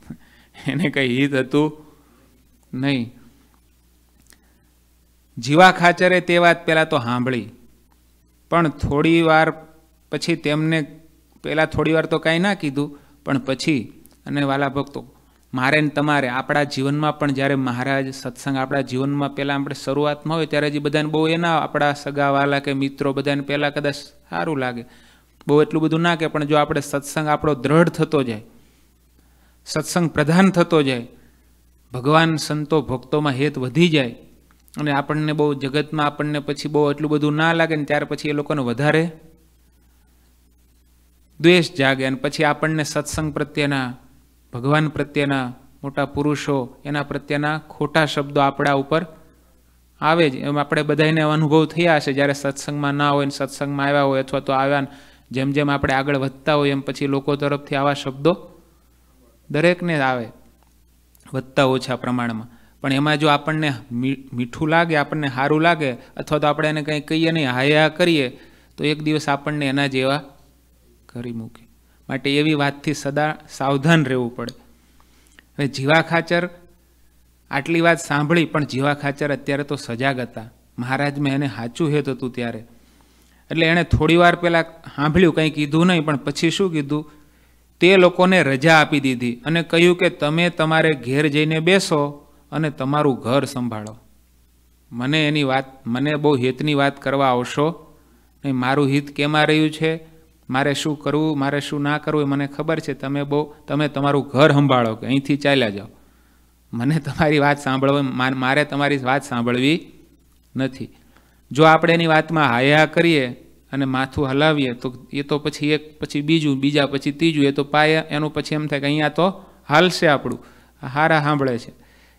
એને કંઈ હિત હતું નહીં. જીવા ખાચરે તે વાત પહેલાં તો સાંભળી. પણ થોડી વાર પછી તેમને, પહેલાં થોડી વાર તો કાંઈ ના કીધું, પણ પછી, અને વાલા ભક્તો મારે ને તમારે આપણા જીવનમાં પણ જ્યારે મહારાજ સત્સંગ આપણા જીવનમાં પહેલાં આપણે શરૂઆતમાં હોય ત્યારે જે બધાને બહુ એના આપણા સગાવાલા કે મિત્રો બધાને પહેલાં કદાચ સારું લાગે. બહુ એટલું બધું ના કે, પણ જો આપણે સત્સંગ આપણો દ્રઢ થતો જાય, સત્સંગ પ્રધાન થતો જાય, ભગવાન સંતો ભક્તોમાં હેત વધી જાય, અને આપણને બહુ જગતમાં આપણને પછી બહુ એટલું બધું ના લાગે ને ત્યાર પછી એ લોકોને વધારે દ્વેષ જાગે અને પછી આપણને સત્સંગ પ્રત્યેના ભગવાન પ્રત્યેના મોટા પુરુષો, એના પ્રત્યેના ખોટા શબ્દો આપણા ઉપર આવે જ. એમ આપણે બધાને અનુભવ થયા હશે. જ્યારે સત્સંગમાં ના હોય સત્સંગમાં આવ્યા હોય અથવા તો આવ્યા જેમ જેમ આપણે આગળ વધતા હોય, એમ પછી લોકો તરફથી આવા શબ્દો દરેકને આવે. વધતા ઓછા પ્રમાણમાં. પણ એમાં જો આપણને મીઠું લાગે, આપણને સારું લાગે, અથવા તો આપણે એને કંઈ કહીએ નહીં હાયા કરીએ, તો એક દિવસ આપણને એના જેવા કરી મૂકે. માટે એવી વાતથી સદા સાવધાન રહેવું પડે. હવે જીવા ખાચર, આટલી વાત સાંભળી, પણ જીવા ખાચર અત્યારે તો સજાગ હતા. મહારાજમાં એને સાચું હેત હતું ત્યારે. એટલે એણે થોડી વાર પહેલાં સાંભળ્યું, કંઈ કીધું નહીં, પણ પછી શું કીધું? તે લોકોને રજા આપી દીધી અને કહ્યું કે તમે તમારે ઘેર જઈને બેસો અને તમારું ઘર સંભાળો. મને એની વાત, મને બહુ હિતની વાત કરવા આવશો. નહીં, મારું હિત કેમાં રહ્યું છે? મારે શું કરવું, મારે શું ના કરવું એ મને ખબર છે. તમે બહુ, તમે તમારું ઘર સંભાળો કે અહીંથી ચાલ્યા જાઓ. મને તમારી વાત સાંભળવા મારે તમારી વાત સાંભળવી નથી. જો આપણે એની વાતમાં હાયા કરીએ અને માથું હલાવીએ, તો એ તો પછી એક, પછી બીજું, બીજા પછી ત્રીજું, એ તો પાયા, એનું પછી એમ થાય કે અહીંયા તો હાલશે આપણું. હારા સાંભળે છે.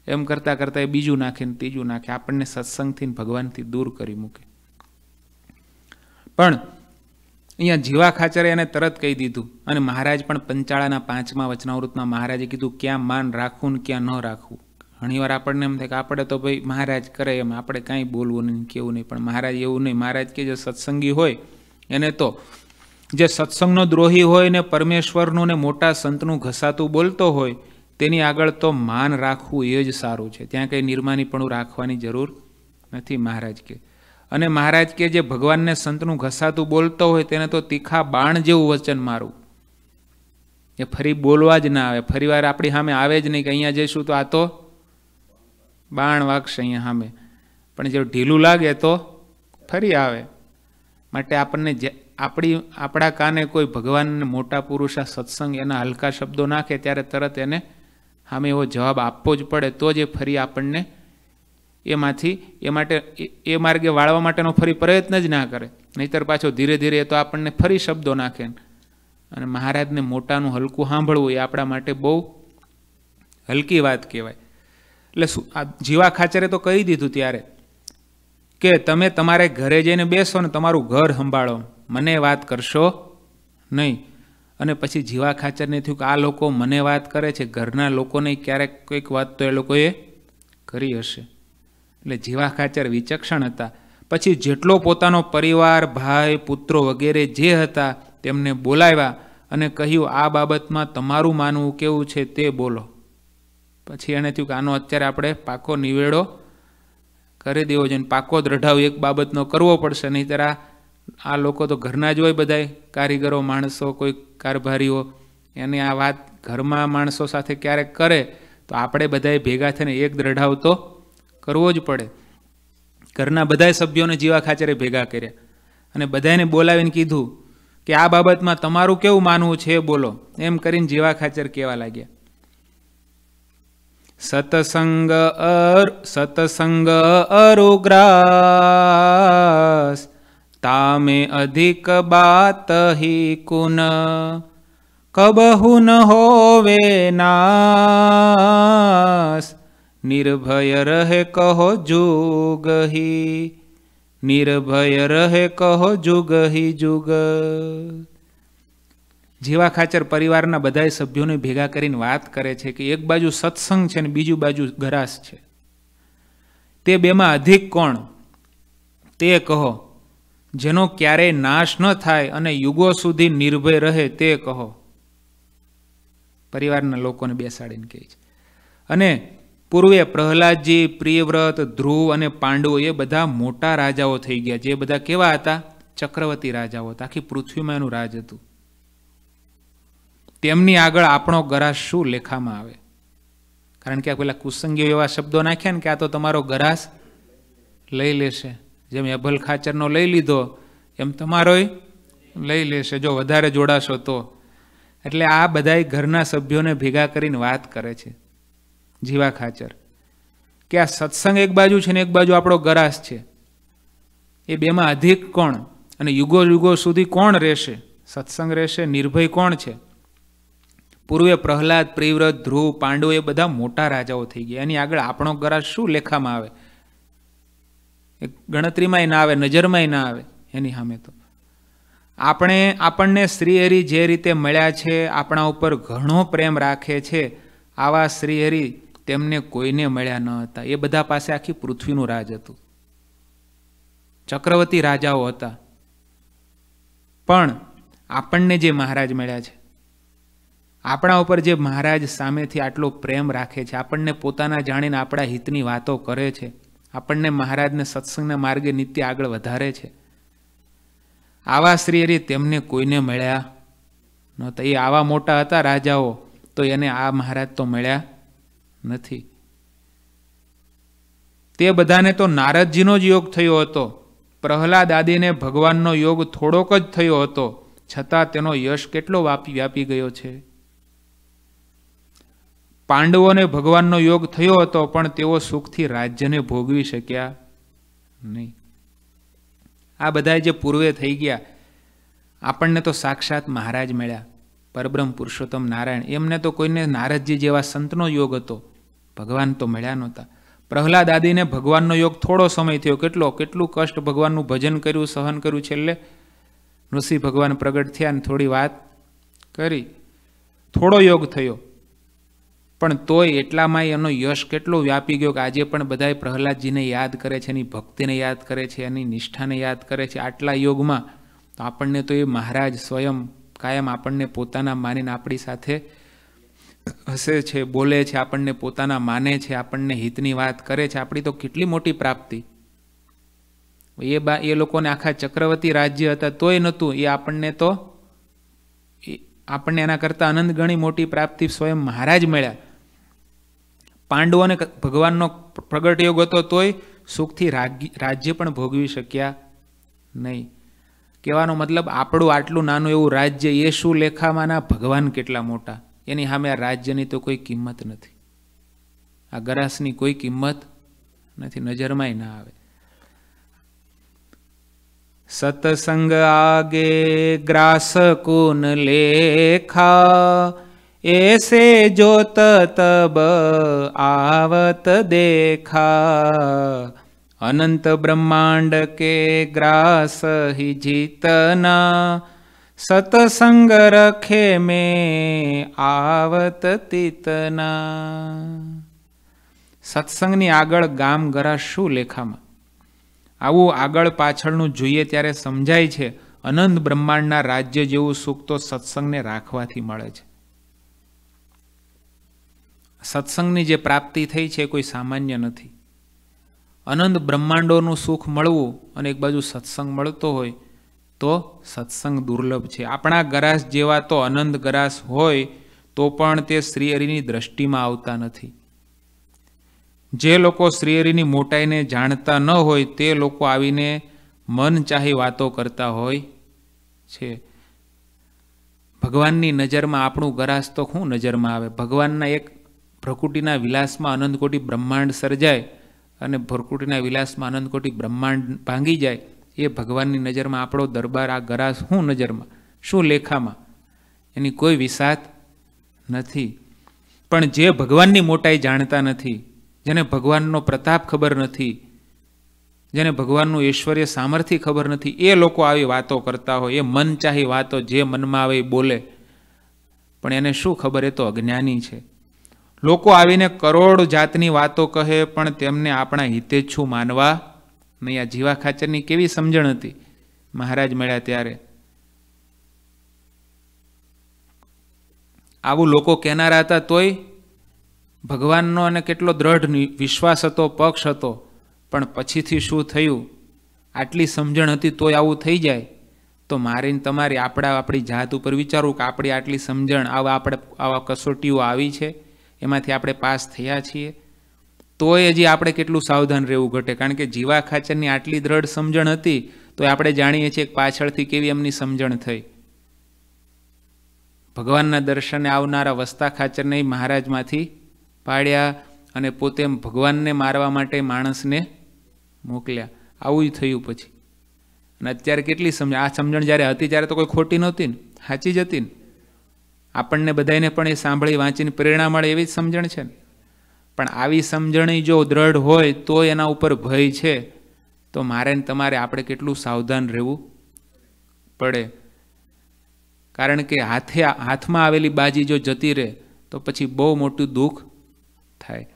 એમ કરતાં કરતાં એ બીજું નાખે ને ત્રીજું નાખે. આપણને સત્સંગથી ભગવાનથી દૂર કરી મૂકે. પણ અહીંયા જીવા ખાચરે એને તરત કહી દીધું. અને મહારાજ પણ પંચાળાના પાંચમા વચનાવૃતમાં મહારાજે કીધું, ક્યાં માન રાખવું ને ક્યાં ન રાખવું? ઘણીવાર આપણને એમ થાય કે આપણે તો ભાઈ મહારાજ કરે એમ, આપણે કાંઈ બોલવું નહીં, કેવું નહીં. પણ મહારાજ એવું નહીં. મહારાજ કે, જે સત્સંગી હોય, એને તો જે સત્સંગનો દ્રોહી હોય ને પરમેશ્વરનું ને મોટા સંતનું ઘસાતું બોલતો હોય, તેની આગળ તો માન રાખવું એ જ સારું છે. ત્યાં કંઈ નિર્માનીપણું રાખવાની જરૂર નથી. મહારાજ કે અને મહારાજ કે જે ભગવાનને સંતનું ઘસાતું બોલતો હોય તેને તો તીખા બાણ જેવું વચન મારું. એ ફરી બોલવા જ ના આવે. ફરી વાર આપણી સામે આવે જ નહીં કે અહીંયા જઈશું તો આ તો બાણ વાગશે અહીંયા સામે. પણ જો ઢીલું લાગે તો ફરી આવે. માટે આપણને જે આપણી, આપણા કાને કોઈ ભગવાનને મોટા પુરુષા સત્સંગ એના હલકા શબ્દો નાખે ત્યારે તરત એને સામે એવો જવાબ આપવો જ પડે. તો જ એ ફરી આપણને એમાંથી એ માટે એ માર્ગે વાળવા માટેનો ફરી પ્રયત્ન જ ના કરે. નહીતર પાછો ધીરે ધીરે એ તો આપણને ફરી શબ્દો નાખે અને મહારાજને મોટાનું હલકું સાંભળવું એ આપણા માટે બહુ હલકી વાત કહેવાય. એટલે આ જીવા ખાચરે તો કહી દીધું ત્યારે કે તમે તમારે ઘરે જઈને બેસો ને તમારું ઘર સંભાળો. મને વાત કરશો નહીં. અને પછી જીવા ખાચરને થયું કે આ લોકો મને વાત કરે છે, ઘરના લોકોને ક્યારેક કોઈક વાત તો એ લોકોએ કરી હશે. એટલે જેવા ખાચર વિચક્ષણ હતા. પછી જેટલો પોતાનો પરિવાર, ભાઈ, પુત્રો વગેરે જે હતા તેમને બોલાવ્યા અને કહ્યું, આ બાબતમાં તમારું માનવું કેવું છે તે બોલો. પછી એણે થયું કે, આનો અત્યારે આપણે પાકો નિવેડો કરી દેવો જોઈએ પાકો દ્રઢાવ એક બાબતનો કરવો પડશે, નહીંતર આ આ લોકો તો ઘરના જ હોય બધા કારીગરો, માણસો, કોઈ કારભારીઓ. એને આ વાત ઘરમાં માણસો સાથે ક્યારેક કરે, તો આપણે બધાએ ભેગા થઈને એક દ્રઢાવ તો કરવો જ પડે. ઘરના બધા સભ્યોને જીવા ખાચરે ભેગા કર્યા અને બધાને બોલાવીને કીધું કે આ બાબતમાં તમારું કેવું માનવું છે બોલો. એમ કરીને જીવા ખાચર કહેવા લાગ્યા. સતસંગ અર, સતસંગ અરુગ્રાસ તામે અધિક બાત હિ કુન, કબહુ ન હોવે નાસ. નિર્ભય રહે કહો જુગહી. નિર્ભય રહે કહો જુગહી જુગ. જીવા ખાચર પરિવારના બધા સભ્યોને ભેગા કરીને વાત કરે છે કે એક બાજુ સત્સંગ છે ને બીજું બાજુ ગરાસ છે. તે બેમાં અધિક કોણ? તે કહો. જેનો ક્યારેય નાશ ન થાય અને યુગો સુધી નિર્ભય રહે તે કહો. પરિવારના લોકોને બેસાડીને કહે છે. અને પૂર્વે પ્રહલાદજી, પ્રિયવ્રત, ધ્રુવ અને પાંડવો એ બધા મોટા રાજાઓ થઈ ગયા. જે બધા કેવા હતા? ચક્રવર્તી રાજાઓ હતા. આખી પૃથ્વીમાં એનું રાજ હતું. તેમની આગળ આપણો ગરાસ શું લેખામાં આવે? કારણ કે આ પેલા કુસંગીઓ એવા શબ્દો નાખ્યા ને કે આ તો તમારો ગરાસ લઈ લેશે. જેમ અભલ ખાચરનો લઈ લીધો, એમ તમારોય લઈ લેશે. જો વધારે જોડાશો તો. એટલે આ બધાય ઘરના સભ્યોને ભેગા કરીને વાત કરે છે. જીવા ખાચર. કે આ સત્સંગ એક બાજુ છે ને એક બાજુ આપણો ગરાસ છે. એ બેમાં અધિક કોણ અને યુગો યુગો સુધી કોણ રહેશે? સત્સંગ રહેશે, નિર્ભય કોણ છે? પૂર્વે પ્રહલાદ, પ્રિવ્રત, ધ્રુવ પાંડવ એ બધા મોટા રાજાઓ થઈ ગયા. એની આગળ આપણો ગરાસ શું લેખામાં આવે? એ ગણતરીમાંય ના આવે, નજરમાંય ના આવે એની સામે તો. આપણે આપણને શ્રીહરિ જે રીતે મળ્યા છે, આપણા ઉપર ઘણો પ્રેમ રાખે છે, આવા શ્રીહરિ તેમને કોઈને મળ્યા ન હતા. એ બધા પાસે આખી પૃથ્વીનું રાજ હતું. ચક્રવર્તી રાજાઓ હતા. પણ આપણને જે મહારાજ મળ્યા છે, આપણા ઉપર જે મહારાજ સામેથી આટલો પ્રેમ રાખે છે, આપણને પોતાના જાણીને આપણા હિતની વાતો કરે છે, આપણને મહારાજને સત્સંગના માર્ગે નિત્ય આગળ વધારે છે. આવા શ્રી હરિ તેમને કોઈને મળ્યા નહોતા. એ આવા મોટા હતા રાજાઓ, તો એને આ મહારાજ તો મળ્યા નથી. તે બધાને તો નારદજીનો જ યોગ થયો હતો. પ્રહલાદ આદિને ભગવાનનો યોગ થોડોક જ થયો હતો. છતાં તેનો યશ કેટલો વ્યાપી વ્યાપી ગયો છે. પાંડવોને ભગવાનનો યોગ થયો હતો, પણ તેઓ સુખથી રાજ્યને ભોગવી શક્યા નહીં. આ બધા જે પૂર્વે થઈ ગયા, આપણને તો સાક્ષાત મહારાજ મળ્યા, પરબ્રહ્મ પુરુષોત્તમ નારાયણ. એમને તો કોઈને નારદજી જેવા સંતનો યોગ હતો. ભગવાન તો મળ્યા નહોતા. પ્રહલાદ આદિને ભગવાનનો યોગ થોડો સમય થયો. કેટલો? કેટલું કષ્ટ ભગવાનનું ભજન કર્યું, સહન કર્યું છેલ્લે? નૃસિંહ ભગવાન પ્રગટ થયા અને થોડી વાત કરી. થોડો યોગ થયો. પણ તોય એટલામાં એનો યશ કેટલો વ્યાપી ગયો કે આજે પણ બધાએ પ્રહલાદજીને યાદ કરે છે, એની ભક્તિને યાદ કરે છે, એની નિષ્ઠાને યાદ કરે છે. આટલા યોગમાં તો આપણને તો એ મહારાજ સ્વયં કાયમ આપણને પોતાના માનીને આપણી સાથે હસે છે, બોલે છે, આપણને પોતાના માને છે, આપણને હિતની વાત કરે છે, આપણી તો કેટલી મોટી પ્રાપ્તિ. એ બા, એ લોકોને આખા ચક્રવર્તી રાજ્ય હતા, તોય નહોતું, એ આપણને તો આપણને એના કરતાં આનંદ ગણી મોટી પ્રાપ્તિ સ્વયં મહારાજ મળ્યા. પાંડવોને ભગવાનનો પ્રગટ યોગ હતો, તોય સુખથી રાજ્ય પણ ભોગવી શક્યા નહીં. કહેવાનો મતલબ, આપણું આટલું નાનું એવું રાજ્ય એ શું લેખામાંના ભગવાન કેટલા મોટા. એની સામે આ રાજ્યની તો કોઈ કિંમત નથી. આ ગરાસની કોઈ કિંમત નથી, નજરમાંય ના આવે. સતસંગ આગે ગ્રાસ કુન લેખા, એસે જોત તબ આવત દેખા. અનંત બ્રહ્માંડ કે ગ્રાસ હિ જીતના સતસંગ રખે મેં આવત તીતના સત્સંગની આગળ ગામ ગરા શું લેખામાં? આવું આગળ પાછળનું જોઈએ ત્યારે સમજાય છે, અનંત બ્રહ્માંડના રાજ્ય જેવું સુખ તો સત્સંગને રાખવાથી મળે છે. સત્સંગની જે પ્રાપ્તિ થઈ છે કોઈ સામાન્ય નથી. અનંત બ્રહ્માંડોનું સુખ મળવું અને એક બાજુ સત્સંગ મળતો હોય તો સત્સંગ દુર્લભ છે. આપણા ગરાસ જેવા તો અનંત ગરાસ હોય, તો પણ તે શ્રીહરિની દ્રષ્ટિમાં આવતા નથી. જે લોકો શ્રીહરિની મોટાઈને જાણતા ન હોય, તે લોકો આવીને મન ચાહી વાતો કરતા હોય છે. ભગવાનની નજરમાં આપણું ગરાસ તો શું નજરમાં આવે? ભગવાનના એક ભ્રકુટીના વિલાસમાં અનંતકોટી બ્રહ્માંડ સર્જાય અને ભ્રકુટીના વિલાસમાં અનંતકોટી બ્રહ્માંડ ભાંગી જાય. એ ભગવાનની નજરમાં આપણો દરબાર, આ ગરાસ શું નજરમાં? શું લેખામાં? એની કોઈ વિસાત નથી. પણ જે ભગવાનની મોટાઈ જાણતા નથી, જેને ભગવાનનો પ્રતાપ ખબર નથી, જેને ભગવાનનું ઐશ્વર્ય સામર્થ્ય ખબર નથી, એ લોકો આવી વાતો કરતા હોય, એ મન ચાહી વાતો જે મનમાં આવે એ બોલે. પણ એને શું ખબર? એ તો અજ્ઞાની છે. લોકો આવીને કરોડ જાતની વાતો કહે, પણ તેમને આપણા હિતેચ્છુ માનવા આ જીવા ખાચરની કેવી સમજણ હતી? મહારાજ મળ્યા ત્યારે. આવું લોકો કહેનારા હતા તોય ભગવાનનો અને કેટલો દ્રઢ વિશ્વાસ હતો, પક્ષ હતો. પણ પછીથી શું થયું? આટલી સમજણ હતી તોય આવું થઈ જાય. તો મારીને તમારી આપણા આપણી જાત ઉપર વિચારવું કે આપણી આટલી સમજણ, આવા આપણે, આવા કસોટીઓ આવી છે? એમાંથી આપણે પાસ થયા છીએ? તોય હજી આપણે કેટલું સાવધાન રહેવું ઘટે? કારણ કે જીવા ખાચરની આટલી દ્રઢ સમજણ હતી, તો આપણે જાણીએ છીએ કે પાછળથી કેવી એમની સમજણ થઈ. ભગવાનના દર્શને આવનારા વસ્તા ખાચરને મહારાજમાંથી પાડ્યા અને પોતે ભગવાનને મારવા માટે માણસને મોકલ્યા. આવું થયું પછી. અને અત્યારે કેટલી સમજ, આ સમજણ જ્યારે હતી ત્યારે તો કોઈ ખોટી નહોતી ને, સાચી જ હતી ને. આપણને બધાને પણ એ સાંભળી વાંચીને પ્રેરણા મળે એવી જ સમજણ છે ને. પણ આવી સમજણી જો દ્રઢ હોય, તો એના ઉપર ભય છે. તો મારે તમારે આપણે કેટલું સાવધાન રહેવું પડે? કારણ કે હાથે હાથમાં આવેલી બાજી જો જતી રહે, તો પછી બહુ મોટું દુઃખ થાય.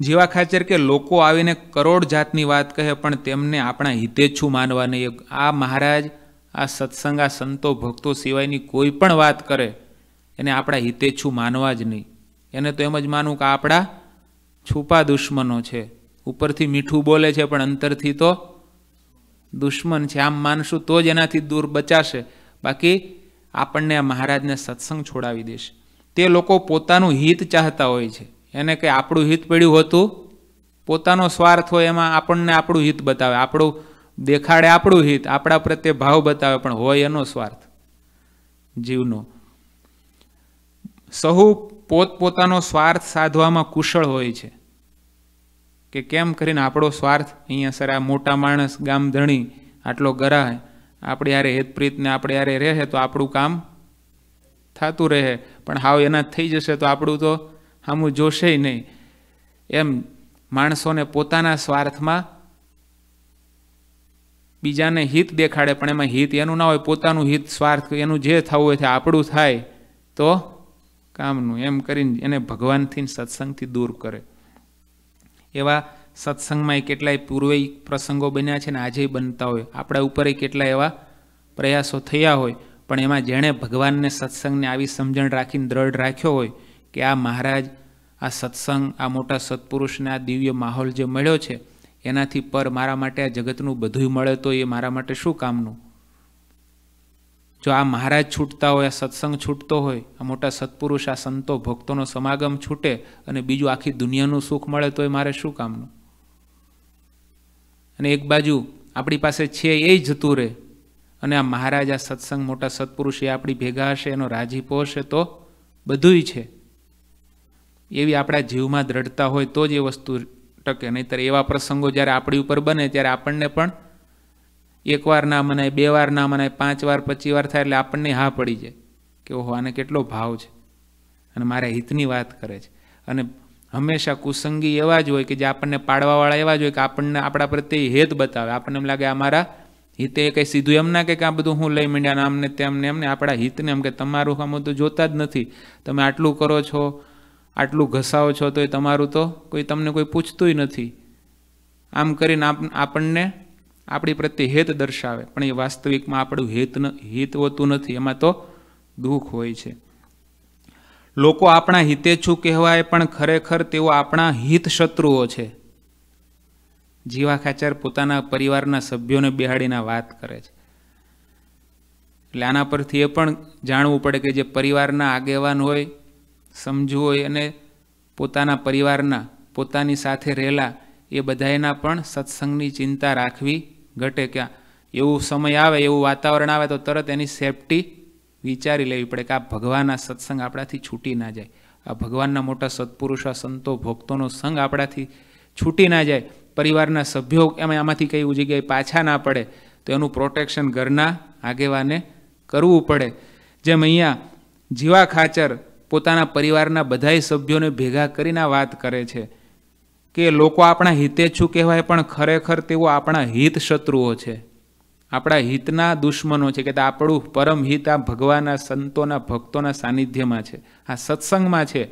જેવા ખાચર કે લોકો આવીને કરોડ જાતની વાત કહે, પણ તેમને આપણા હિતેચ્છુ માનવા નહીં આ મહારાજ, આ સત્સંગ, આ સંતો, ભક્તો સિવાયની કોઈ પણ વાત કરે, એને આપણા હિતેચ્છું માનવા જ નહીં. એને તો એમ જ માનવું કે આપણા છુપા દુશ્મનો છે. ઉપરથી મીઠું બોલે છે, પણ અંતરથી તો દુશ્મન છે. આમ માનશું તો જ એનાથી દૂર બચાશે. બાકી આપણને આ મહારાજને સત્સંગ છોડાવી દેશે. તે લોકો પોતાનું હિત ચાહતા હોય છે. એને કંઈ આપણું હિત પડ્યું હતું? પોતાનો સ્વાર્થ હોય એમાં આપણને આપણું હિત બતાવે. આપણું દેખાડે આપણું હિત, આપણા પ્રત્યે ભાવ બતાવે, પણ હોય એનો સ્વાર્થ જીવનો. સહુ પોતપોતાનો સ્વાર્થ સાધવામાં કુશળ હોય છે. કે કેમ કરીને આપણો સ્વાર્થ અહીંયા સર આ મોટા માણસ ગામ ધણી આટલો ગરાય આપણે યારે હેતપ્રીતને આપણે યારે રહે તો આપણું કામ થતું રહે. પણ હાવ એના થઈ જશે તો આપણું તો હામું જોશે નહીં. એમ માણસોને પોતાના સ્વાર્થમાં બીજાને હિત દેખાડે, પણ એમાં હિત એનું ના હોય, પોતાનું હિત સ્વાર્થ એનું જે થવું હોય તે આપણું થાય તો કામનું, એમ કરીને એને ભગવાનથી સત્સંગથી દૂર કરે. એવા સત્સંગમાં કેટલાય પૂર્વે પ્રસંગો બન્યા છે ને આજે બનતા હોય. આપણા ઉપર કેટલા એવા પ્રયાસો થયા હોય. પણ એમાં જેણે ભગવાનને સત્સંગને આવી સમજણ રાખીને દ્રઢ રાખ્યો હોય કે આ મહારાજ, આ સત્સંગ, આ મોટા સત્પુરુષને આ દિવ્ય માહોલ જે મળ્યો છે, એનાથી પર મારા માટે આ જગતનું બધું મળે તો એ મારા માટે શું કામનું? જો આ મહારાજ છૂટતા હોય, આ સત્સંગ છૂટતો હોય, આ મોટા સત્પુરુષ, આ સંતો, ભક્તોનો સમાગમ છૂટે અને બીજું આખી દુનિયાનું સુખ મળે તો એ મારે શું કામનું? અને એક બાજુ આપણી પાસે છે એ જતું રહે અને આ મહારાજ, આ સત્સંગ મોટા સત્પુરુષ એ આપણી ભેગા હશે, એનો રાજીપો હશે તો બધુંય છે. એવી આપણા જીવમાં દ્રઢતા હોય તો જ એ વસ્તુ ટકે. નહીતર એવા પ્રસંગો જ્યારે આપણી ઉપર બને, ત્યારે આપણને પણ એક વાર ના મનાય, બે વાર ના મનાય, પાંચ વાર, પચી વાર થાય એટલે આપણને હા પડી જાય કે ઓહો, આને કેટલો ભાવ છે. અને મારા હિતની વાત કરે છે. અને હંમેશા કુસંગી એવા જ હોય કે જે આપણને પાડવાવાળા એવા જ હોય કે આપણને આપણા પ્રત્યે હેત બતાવે. આપણને એમ લાગે અમારા હિતે કંઈ સીધું એમ ના કે આ બધું હું લઈ માંડ્યા આમને તેમને એમને આપણા હિતને એમ કે તમારું આમ તો જોતા જ નથી. તમે આટલું કરો છો, આટલું ઘસાવો છો તો એ તમારું તો કોઈ તમને કોઈ પૂછતું નથી. આમ કરીને આપણને આપણી પ્રત્યે હેત દર્શાવે, પણ એ વાસ્તવિકમાં આપણું હેત હિત હોતું નથી. એમાં તો દુઃખ હોય છે. લોકો આપણા હિતેચ્છુ કહેવાય, પણ ખરેખર તેઓ આપણા હિત શત્રુઓ છે. જીવા ખાચર પોતાના પરિવારના સભ્યોને બેહાડીને વાત કરે છે. એટલે આના પરથી એ પણ જાણવું પડે કે જે પરિવારના આગેવાન હોય સમજવું હોય અને પોતાના પરિવારના, પોતાની સાથે રહેલા, એ બધાના પણ સત્સંગની ચિંતા રાખવી ઘટે ક્યાં? એવું સમય આવે, એવું વાતાવરણ આવે તો તરત એની સેફટી વિચારી લેવી પડે કે આ ભગવાનના સત્સંગ આપણાથી છૂટી ના જાય. આ ભગવાનના મોટા સત્પુરુષો સંતો, ભક્તોનો સંગ આપણાથી છૂટી ના જાય. પરિવારના સભ્યો એમાં આમાંથી કઈ જગ્યાએ પાછા ના પડે, તો એનું પ્રોટેક્શન ઘરના આગેવાને કરવું પડે. જેમ અહીંયા જીવા ખાચર પોતાના પરિવારના બધાય સભ્યોને ભેગા કરીને વાત કરે છે. કે લોકો આપણા હિતેચ્છુ કહેવાય, પણ ખરેખર તેઓ આપણા હિત શત્રુઓ છે. આપણા હિતના દુશ્મનો છે, કે આપણું પરમ હિત આ ભગવાનના સંતોના ભક્તોના સાનિધ્યમાં છે, આ સત્સંગમાં છે,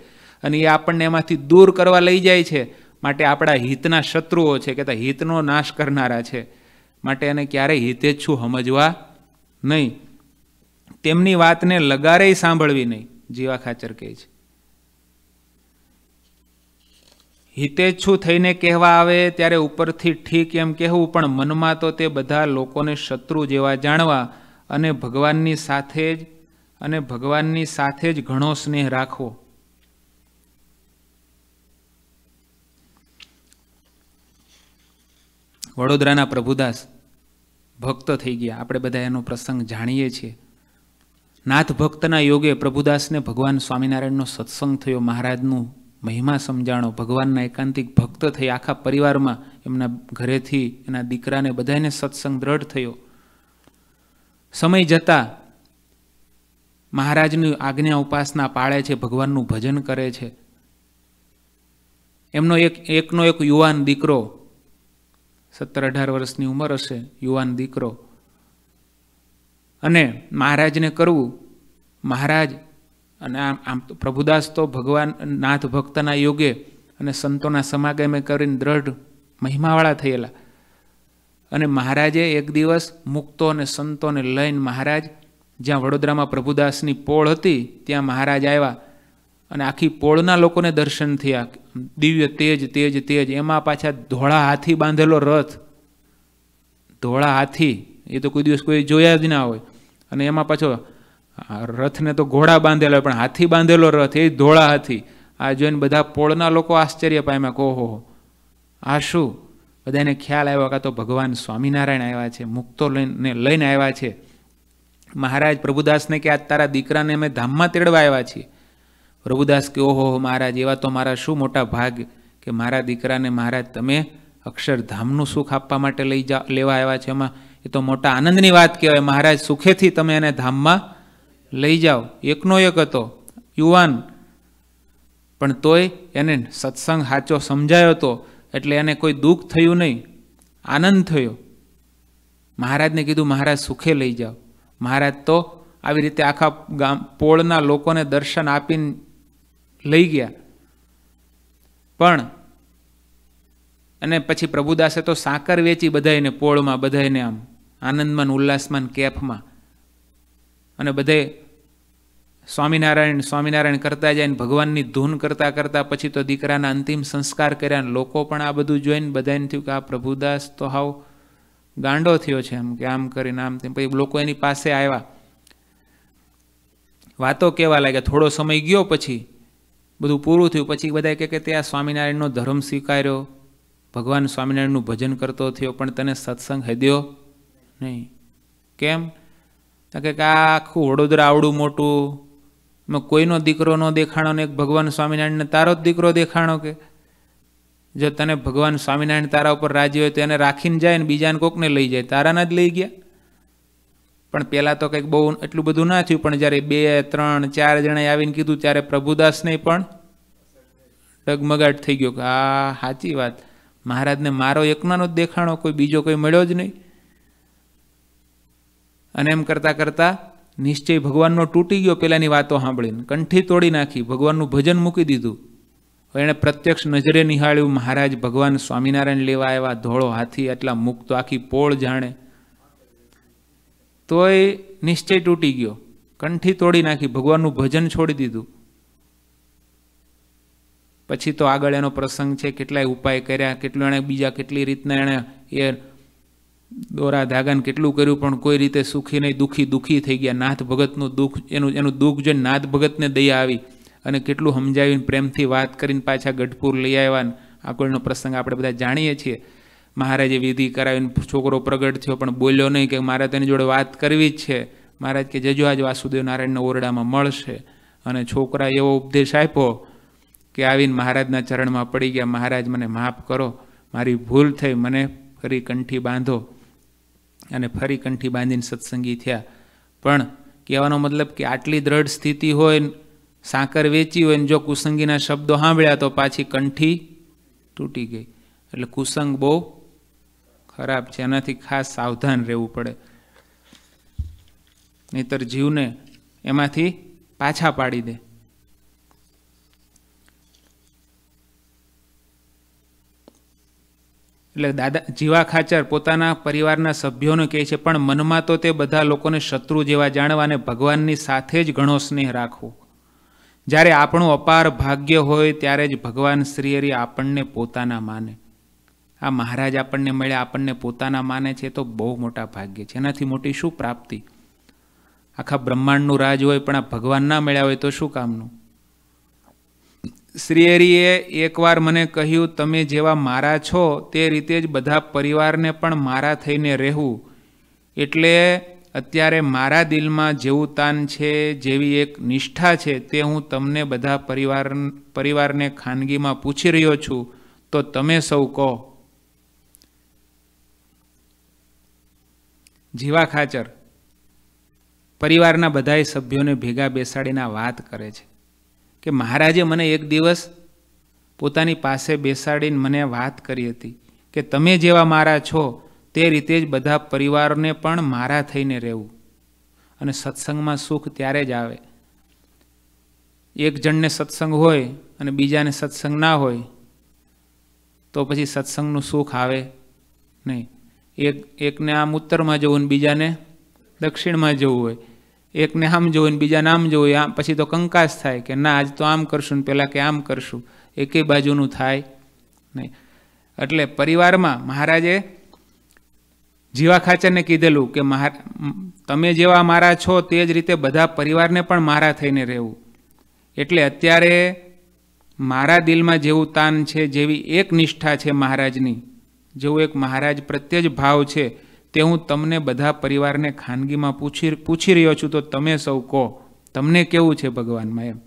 અને એ આપણને એમાંથી દૂર કરવા લઈ જાય છે, માટે આપણા હિતના શત્રુઓ છે, કે હિતનો નાશ કરનારા છે, માટે એને ક્યારેય હિતેચ્છુ સમજવા નહીં. તેમની વાતને લગારેય સાંભળવી નહીં, જીવા ખાચર કહે છે. હિતેચ્છુ થઈને કહેવા આવે ત્યારે ઉપરથી ઠીક એમ કહેવું, પણ મનમાં તો તે બધા લોકોને શત્રુ જેવા જાણવા અને ભગવાનની સાથે જ, અને ભગવાનની સાથે જ ઘણો સ્નેહ રાખવો. વડોદરાના પ્રભુદાસ ભક્ત થઈ ગયા. આપણે બધા એનો પ્રસંગ જાણીએ છીએ. નાથ ભક્તના યોગે પ્રભુદાસને ભગવાન સ્વામિનારાયણનો સત્સંગ થયો મહારાજનું મહિમા સમજાણો, ભગવાનના એકાંતિક ભક્ત થઈ આખા પરિવારમાં એમના ઘરેથી એના દીકરાને બધાને સત્સંગ દ્રઢ થયો. સમય જતા મહારાજની આજ્ઞા ઉપાસના પાળે છે, ભગવાનનું ભજન કરે છે. એમનો એક, એકનો એક યુવાન દીકરો, સત્તર અઢાર વર્ષની ઉંમર હશે, યુવાન દીકરો. અને મહારાજને કરવું, મહારાજ અને આમ આમ તો પ્રભુદાસ તો ભગવાન નાથ ભક્તના યોગે અને સંતોના સમાગમે કરીને દ્રઢ મહિમાવાળા થયેલા. અને મહારાજે એક દિવસ મુક્તો અને સંતોને લઈને મહારાજ, જ્યાં વડોદરામાં પ્રભુદાસની પોળ હતી, ત્યાં મહારાજ આવ્યા અને આખી પોળના લોકોને દર્શન થયા. દિવ્ય તેજ તેજ તેજ, એમાં પાછા ધોળા હાથી બાંધેલો રથ. ધોળા હાથી, એ તો કોઈ દિવસ કોઈ જોયા જ ના હોય. અને એમાં પાછો રથને તો ઘોડા બાંધેલો પણ હાથી બાંધેલો રથ, એ ધોળા હાથી. આ જોઈને બધા પોળના લોકો આશ્ચર્ય પામ્યા કહો હો આ શું? બધાને ખ્યાલ આવ્યો કાં તો ભગવાન સ્વામિનારાયણ આવ્યા છે, મુક્તો લઈને લઈને આવ્યા છે. મહારાજ પ્રભુદાસને કે, આ તારા દીકરાને અમે ધામમાં તેડવા આવ્યા છીએ. પ્રભુદાસ કે, ઓહો મહારાજ, એવા તો મારા શું મોટા ભાગ કે મારા દીકરાને મહારાજ તમે અક્ષરધામનું સુખ આપવા માટે લઈ જા, લેવા આવ્યા છે. એમાં એ તો મોટા આનંદની વાત કહેવાય. મહારાજ, સુખેથી તમે એને ધામમાં લઈ જાઓ. એકનો એક હતો. યુવાન. પણ તોય એને સત્સંગ સાચો સમજાયો હતો. એટલે એને કોઈ દુઃખ થયું નહીં. આનંદ થયો. મહારાજને કીધું, મહારાજ, સુખે લઈ જાઓ. મહારાજ તો આવી રીતે આખા ગામ, પોળના લોકોને દર્શન આપીને લઈ ગયા. પણ અને પછી પ્રભુદાસે તો સાકર વેચી બધાને પોળમાં બધાને આમ આનંદમાં ઉલ્લાસમાં કેફમાં. અને બધે સ્વામિનારાયણ સ્વામિનારાયણ કરતા જાય ભગવાનની ધૂન કરતા કરતા પછી તો દીકરાના અંતિમ સંસ્કાર કર્યા લોકો પણ આ બધું જોઈને બધાને થયું કે આ પ્રભુદાસ તો હાવ ગાંડો થયો છે એમ કે આમ કરીને આમ તેમ. પછી લોકો એની પાસે આવ્યા. વાતો કહેવા લાગ્યા. થોડો સમય ગયો પછી બધું પૂરું થયું. પછી બધા કહે કે તે આ સ્વામિનારાયણનો ધર્મ સ્વીકાર્યો. ભગવાન સ્વામિનારાયણનું ભજન કરતો થયો, પણ તને સત્સંગ હેદ્યો નહીં. કેમ? કે આ આખું વડોદરા આવડું મોટું. મેં કોઈનો દીકરો ન દેખાણો ને એક ભગવાન સ્વામિનારાયણને તારો જ દીકરો દેખાણો કે? જો તને ભગવાન સ્વામિનારાયણ તારા ઉપર રાજી હોય તો એને રાખીને જાય ને બીજાને કોકને લઈ જાય. તારાના જ લઈ ગયા. પણ પહેલાં તો કંઈક બહુ એટલું બધું ના થયું, પણ જ્યારે બે, ત્રણ, ચાર જણાએ આવીને કીધું, ત્યારે પ્રભુદાસને પણ ડગમગાટ થઈ ગયો કે આ સાચી વાત. મહારાજને મારો એકનાનો જ દેખાણો, કોઈ બીજો કોઈ મળ્યો જ નહીં. અને એમ કરતાં કરતાં નિશ્ચય ભગવાનનો તૂટી ગયો પેલાની વાતો સાંભળીને. કંઠી તોડી નાખી, ભગવાનનું ભજન મૂકી દીધું. એણે પ્રત્યક્ષ નજરે નિહાળ્યું, મહારાજ, ભગવાન સ્વામિનારાયણ લેવા આવ્યા, ધોળો હાથી એટલા મુક્ત, આખી પોળ જાણે. તોય નિશ્ચય તૂટી ગયો. કંઠી તોડી નાખી, ભગવાનનું ભજન છોડી દીધું. પછી તો આગળ એનો પ્રસંગ છે, કેટલાય ઉપાય કર્યા, કેટલું એણે બીજા કેટલી રીતના એણે એ દોરા ધાગાને કેટલું કર્યું, પણ કોઈ રીતે સુખી નહીં, દુઃખી દુઃખી થઈ ગયા. નાથ ભગતનું દુઃખ, એનું એનું દુઃખ જોઈને નાથ ભગતને દયા આવી અને કેટલું સમજાવીને પ્રેમથી વાત કરીને પાછા ગઢપુર લઈ આવ્યા આગળનો પ્રસંગ આપણે બધા જાણીએ છીએ. મહારાજે વિધિ કરાવીને છોકરો પ્રગટ થયો, પણ બોલ્યો નહીં કે મારે તેની જોડે વાત કરવી જ છે. મહારાજ કે જજો આજ વાસુદેવ નારાયણના ઓરડામાં મળશે. અને છોકરા એવો ઉપદેશ આપ્યો કે આવીને મહારાજના ચરણમાં પડી ગયા. મહારાજ મને માફ કરો, મારી ભૂલ થઈ, મને ફરી કંઠી બાંધો. અને ફરી કંઠી બાંધીને સત્સંગી થયા. પણ કહેવાનો મતલબ કે આટલી દ્રઢ સ્થિતિ હોય, સાકર વેચી હોય ને જો કુસંગીના શબ્દો સાંભળ્યા તો પાછી કંઠી તૂટી ગઈ. એટલે કુસંગ બહુ ખરાબ છે. એનાથી ખાસ સાવધાન રહેવું પડે. નહીતર જીવને એમાંથી પાછા પાડી દે. એટલે દાદા, જીવા ખાચર પોતાના પરિવારના સભ્યોને કહે છે, પણ મનમાં તો તે બધા લોકોને શત્રુ જેવા જાણવા અને ભગવાનની સાથે જ ઘણો સ્નેહ રાખવો. જ્યારે આપણું અપાર ભાગ્ય હોય, ત્યારે જ ભગવાન શ્રીહરિ આપણને પોતાના માને. આ મહારાજ આપણને મળ્યા, આપણને પોતાના માને છે, તો બહુ મોટા ભાગ્ય છે. એનાથી મોટી શું પ્રાપ્તિ? આખા બ્રહ્માંડનું રાજ હોય, પણ આ ભગવાન ના મળ્યા હોય તો શું કામનું? શ્રીહરિએ એકવાર મને કહ્યું, તમે જેવા મારા છો, તે રીતે જ બધા પરિવારને પણ મારા થઈને રહેવું. એટલે અત્યારે મારા દિલમાં જેવું તાન છે, જેવી એક નિષ્ઠા છે, તે હું તમને બધા પરિવાર, પરિવારને ખાનગીમાં પૂછી રહ્યો છું, તો તમે સૌ કહો. જીવા ખાચર. પરિવારના બધાય સભ્યોને ભેગા બેસાડીને વાત કરે છે. કે મહારાજે મને એક દિવસ પોતાની પાસે બેસાડીને મને વાત કરી હતી કે તમે જેવા મારા છો, તે રીતે જ બધા પરિવારને પણ મારા થઈને રહેવું. અને સત્સંગમાં સુખ ત્યારે જ આવે. એક જણને સત્સંગ હોય અને બીજાને સત્સંગ ના હોય, તો પછી સત્સંગનું સુખ આવે નહીં. એક, એકને આમ ઉત્તરમાં જવું ને બીજાને દક્ષિણમાં જવું હોય. એકને આમ ને બીજાને આમ આમ પછી તો કંકાસ થાય કે ના, આજ તો આમ કરશું ને પહેલાં કે આમ કરશું. એકે બાજુનું થાય નહીં. એટલે પરિવારમાં મહારાજે જીવા ખાચરને કીધેલું કે તમે જેવા મારા છો તે જ રીતે બધા પરિવારને પણ મારા થઈને રહેવું. એટલે અત્યારે મારા દિલમાં જેવું તાન છે, જેવી એક નિષ્ઠા છે મહારાજની, જેવું એક મહારાજ પ્રત્યે જ ભાવ છે તે હું તમને બધા પરિવારને ખાનગીમાં પૂછી પૂછી રહ્યો છું, તો તમે સૌ કહો, તમને કેવું છે ભગવાનમાં એમ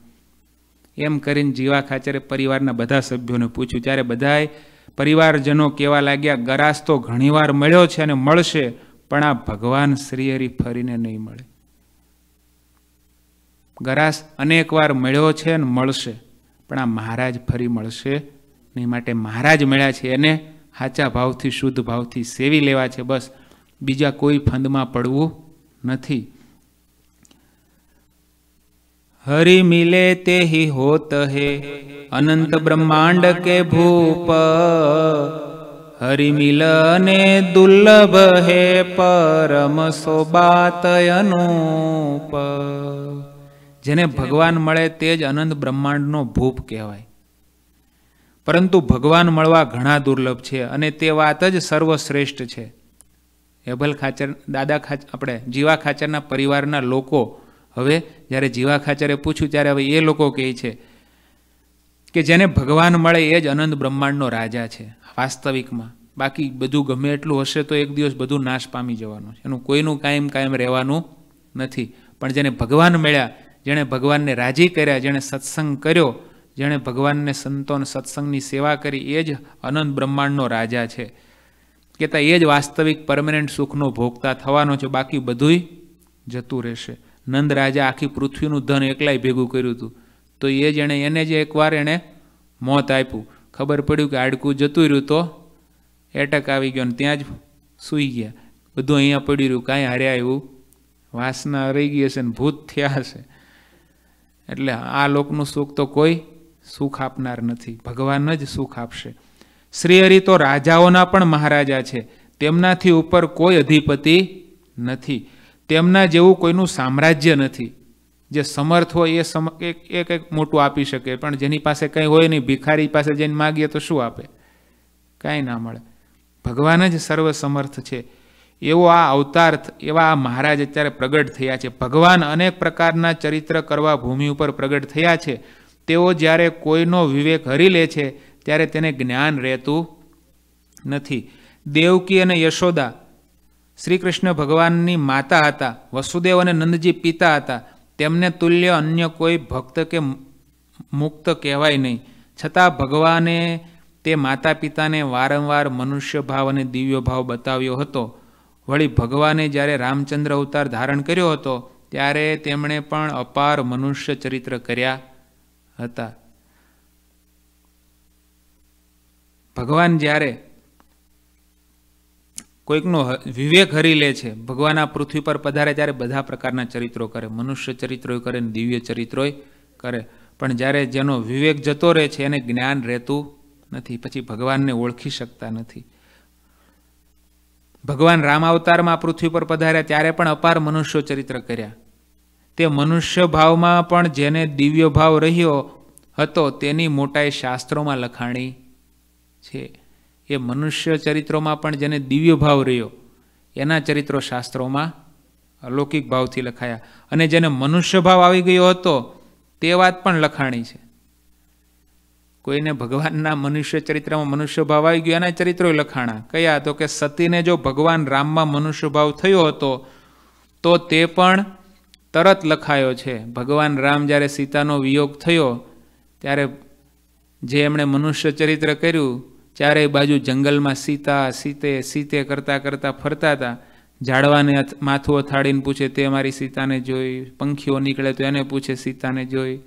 એમ કરીને જીવા ખાચરે પરિવારના બધા સભ્યોને પૂછ્યું. ત્યારે બધાએ પરિવારજનો કહેવા લાગ્યા, ગરાસ તો ઘણીવાર મળ્યો છે અને મળશે, પણ આ ભગવાન શ્રીહરિ ફરીને નહીં મળે. ગરાસ અનેકવાર મળ્યો છે અને મળશે, પણ આ મહારાજ ફરી મળશે નહીં. માટે મહારાજ મળ્યા છે, એને સાચા ભાવથી, શુદ્ધ ભાવથી સેવી લેવા છે, બસ. બીજા કોઈ ફંદમાં પડવું નથી. હરિ મિલે તે હોત હે, અનંત બ્રહ્માંડ કે ભૂપ. હરિ મિલને દુર્લભ હે પરમ સોબાત અનુપ જેને ભગવાન મળે તે જ અનંત બ્રહ્માંડનો ભૂપ કહેવાય. પરંતુ ભગવાન મળવા ઘણા દુર્લભ છે અને તે વાત જ સર્વશ્રેષ્ઠ છે. હેબલ ખાચર, દાદા ખાચ, આપણે જીવા ખાચરના પરિવારના લોકો હવે જ્યારે જીવા ખાચરે પૂછ્યું ત્યારે હવે એ લોકો કહે છે કે જેને ભગવાન મળે એ જ અનંત બ્રહ્માંડનો રાજા છે, વાસ્તવિકમાં. બાકી બધું ગમે એટલું હશે તો એક દિવસ બધું નાશ પામી જવાનું છે. એનું કોઈનું કાયમ કાયમ રહેવાનું નથી. પણ જેને ભગવાન મળ્યા, જેણે ભગવાનને રાજી કર્યા, જેણે સત્સંગ કર્યો, જેણે ભગવાનને સંતોન સત્સંગની સેવા કરી, એ જ અનંત બ્રહ્માંડનો રાજા છે. કહેતા એ જ વાસ્તવિક પરમનન્ટ સુખનો ભોગતા થવાનો છે, બાકી બધુંય જતું રહેશે. નંદ રાજા આખી પૃથ્વીનું ધન એકલાય ભેગું કર્યું હતું. તો એ જ એણે એને જ એકવાર એણે મોત આપ્યું. ખબર પડ્યું કે હાડકું જતું રહ્યું તો એટક આવી ગયો ને ત્યાં જ સૂઈ ગયા. બધું અહીંયા પડી રહ્યું, કાંઈ હાર્યા એવું વાસના રહી ગઈ હશે ને ભૂત થયા હશે. એટલે આ લોકનું સુખ તો કોઈ સુખ આપનાર નથી. ભગવાન જ સુખ આપશે. શ્રીહરિ તો રાજાઓના પણ મહારાજા છે. તેમનાથી ઉપર કોઈ અધિપતિ નથી. તેમના જેવું કોઈનું સામ્રાજ્ય નથી. જે સમર્થ હોય એ સમ એક એક મોટું આપી શકે, પણ જેની પાસે કંઈ હોય નહીં, ભિખારી પાસે જઈને માગીએ તો શું આપે? કાંઈ ના મળે. ભગવાન જ સર્વ સમર્થ છે. એવો આ અવતાર એવા આ મહારાજ અત્યારે પ્રગટ થયા છે. ભગવાન અનેક પ્રકારના ચરિત્ર કરવા ભૂમિ ઉપર પ્રગટ થયા છે. તેઓ જ્યારે કોઈનો વિવેક હરી લે છે ત્યારે તેને જ્ઞાન રહેતું નથી. દેવકી અને યશોદા શ્રી કૃષ્ણ ભગવાનની માતા હતા, વસુદેવ અને નંદજી પિતા હતા. તેમને તુલ્ય અન્ય કોઈ ભક્ત કે મુક્ત કહેવાય નહીં. છતાં ભગવાને તે માતા પિતાને વારંવાર મનુષ્ય ભાવ અને દિવ્ય ભાવ બતાવ્યો હતો. વળી ભગવાને જ્યારે રામચંદ્ર અવતાર ધારણ કર્યો હતો, ત્યારે તેમણે પણ અપાર મનુષ્ય ચરિત્ર કર્યા હતા. ભગવાન જ્યારે કોઈકનો વિવેક હરી લે છે, ભગવાન આ પૃથ્વી પર પધારે ત્યારે બધા પ્રકારના ચરિત્રો કરે. મનુષ્ય ચરિત્રો કરે ને દિવ્ય ચરિત્રોય કરે. પણ જ્યારે જેનો વિવેક જતો રહે છે, એને જ્ઞાન રહેતું નથી. પછી ભગવાનને ઓળખી શકતા નથી. ભગવાન રામ અવતારમાં પૃથ્વી પર પધાર્યા ત્યારે પણ અપાર મનુષ્ય ચરિત્ર કર્યા. તે મનુષ્ય ભાવમાં પણ જેને દિવ્ય ભાવ રહ્યો હતો, તેની મોટાઈ શાસ્ત્રોમાં લખાણી છે. એ મનુષ્ય ચરિત્રોમાં પણ જેને દિવ્ય ભાવ રહ્યો, એના ચરિત્રો શાસ્ત્રોમાં અલૌકિક ભાવથી લખાયા. અને જેને મનુષ્ય ભાવ આવી ગયો હતો, તે વાત પણ લખાણી છે. કોઈને ભગવાનના મનુષ્ય ચરિત્રમાં મનુષ્ય ભાવ આવી ગયો, એના ચરિત્રો લખાણા. કયા? તો કે સતીને જો ભગવાન રામમાં મનુષ્ય ભાવ થયો હતો, તો તે પણ તરત લખાયો છે. ભગવાન રામ જ્યારે સીતાનો વિયોગ થયો, ત્યારે જે એમણે મનુષ્ય ચરિત્ર કર્યું ચારેય બાજુ જંગલમાં સીતા, સીતે સીતે કરતાં કરતાં ફરતા હતા. ઝાડવાને માથું અથાડીને પૂછે, તે મારી સીતાને જોઈ? પંખીઓ નીકળે તો એને પૂછે, સીતાને જોઈ?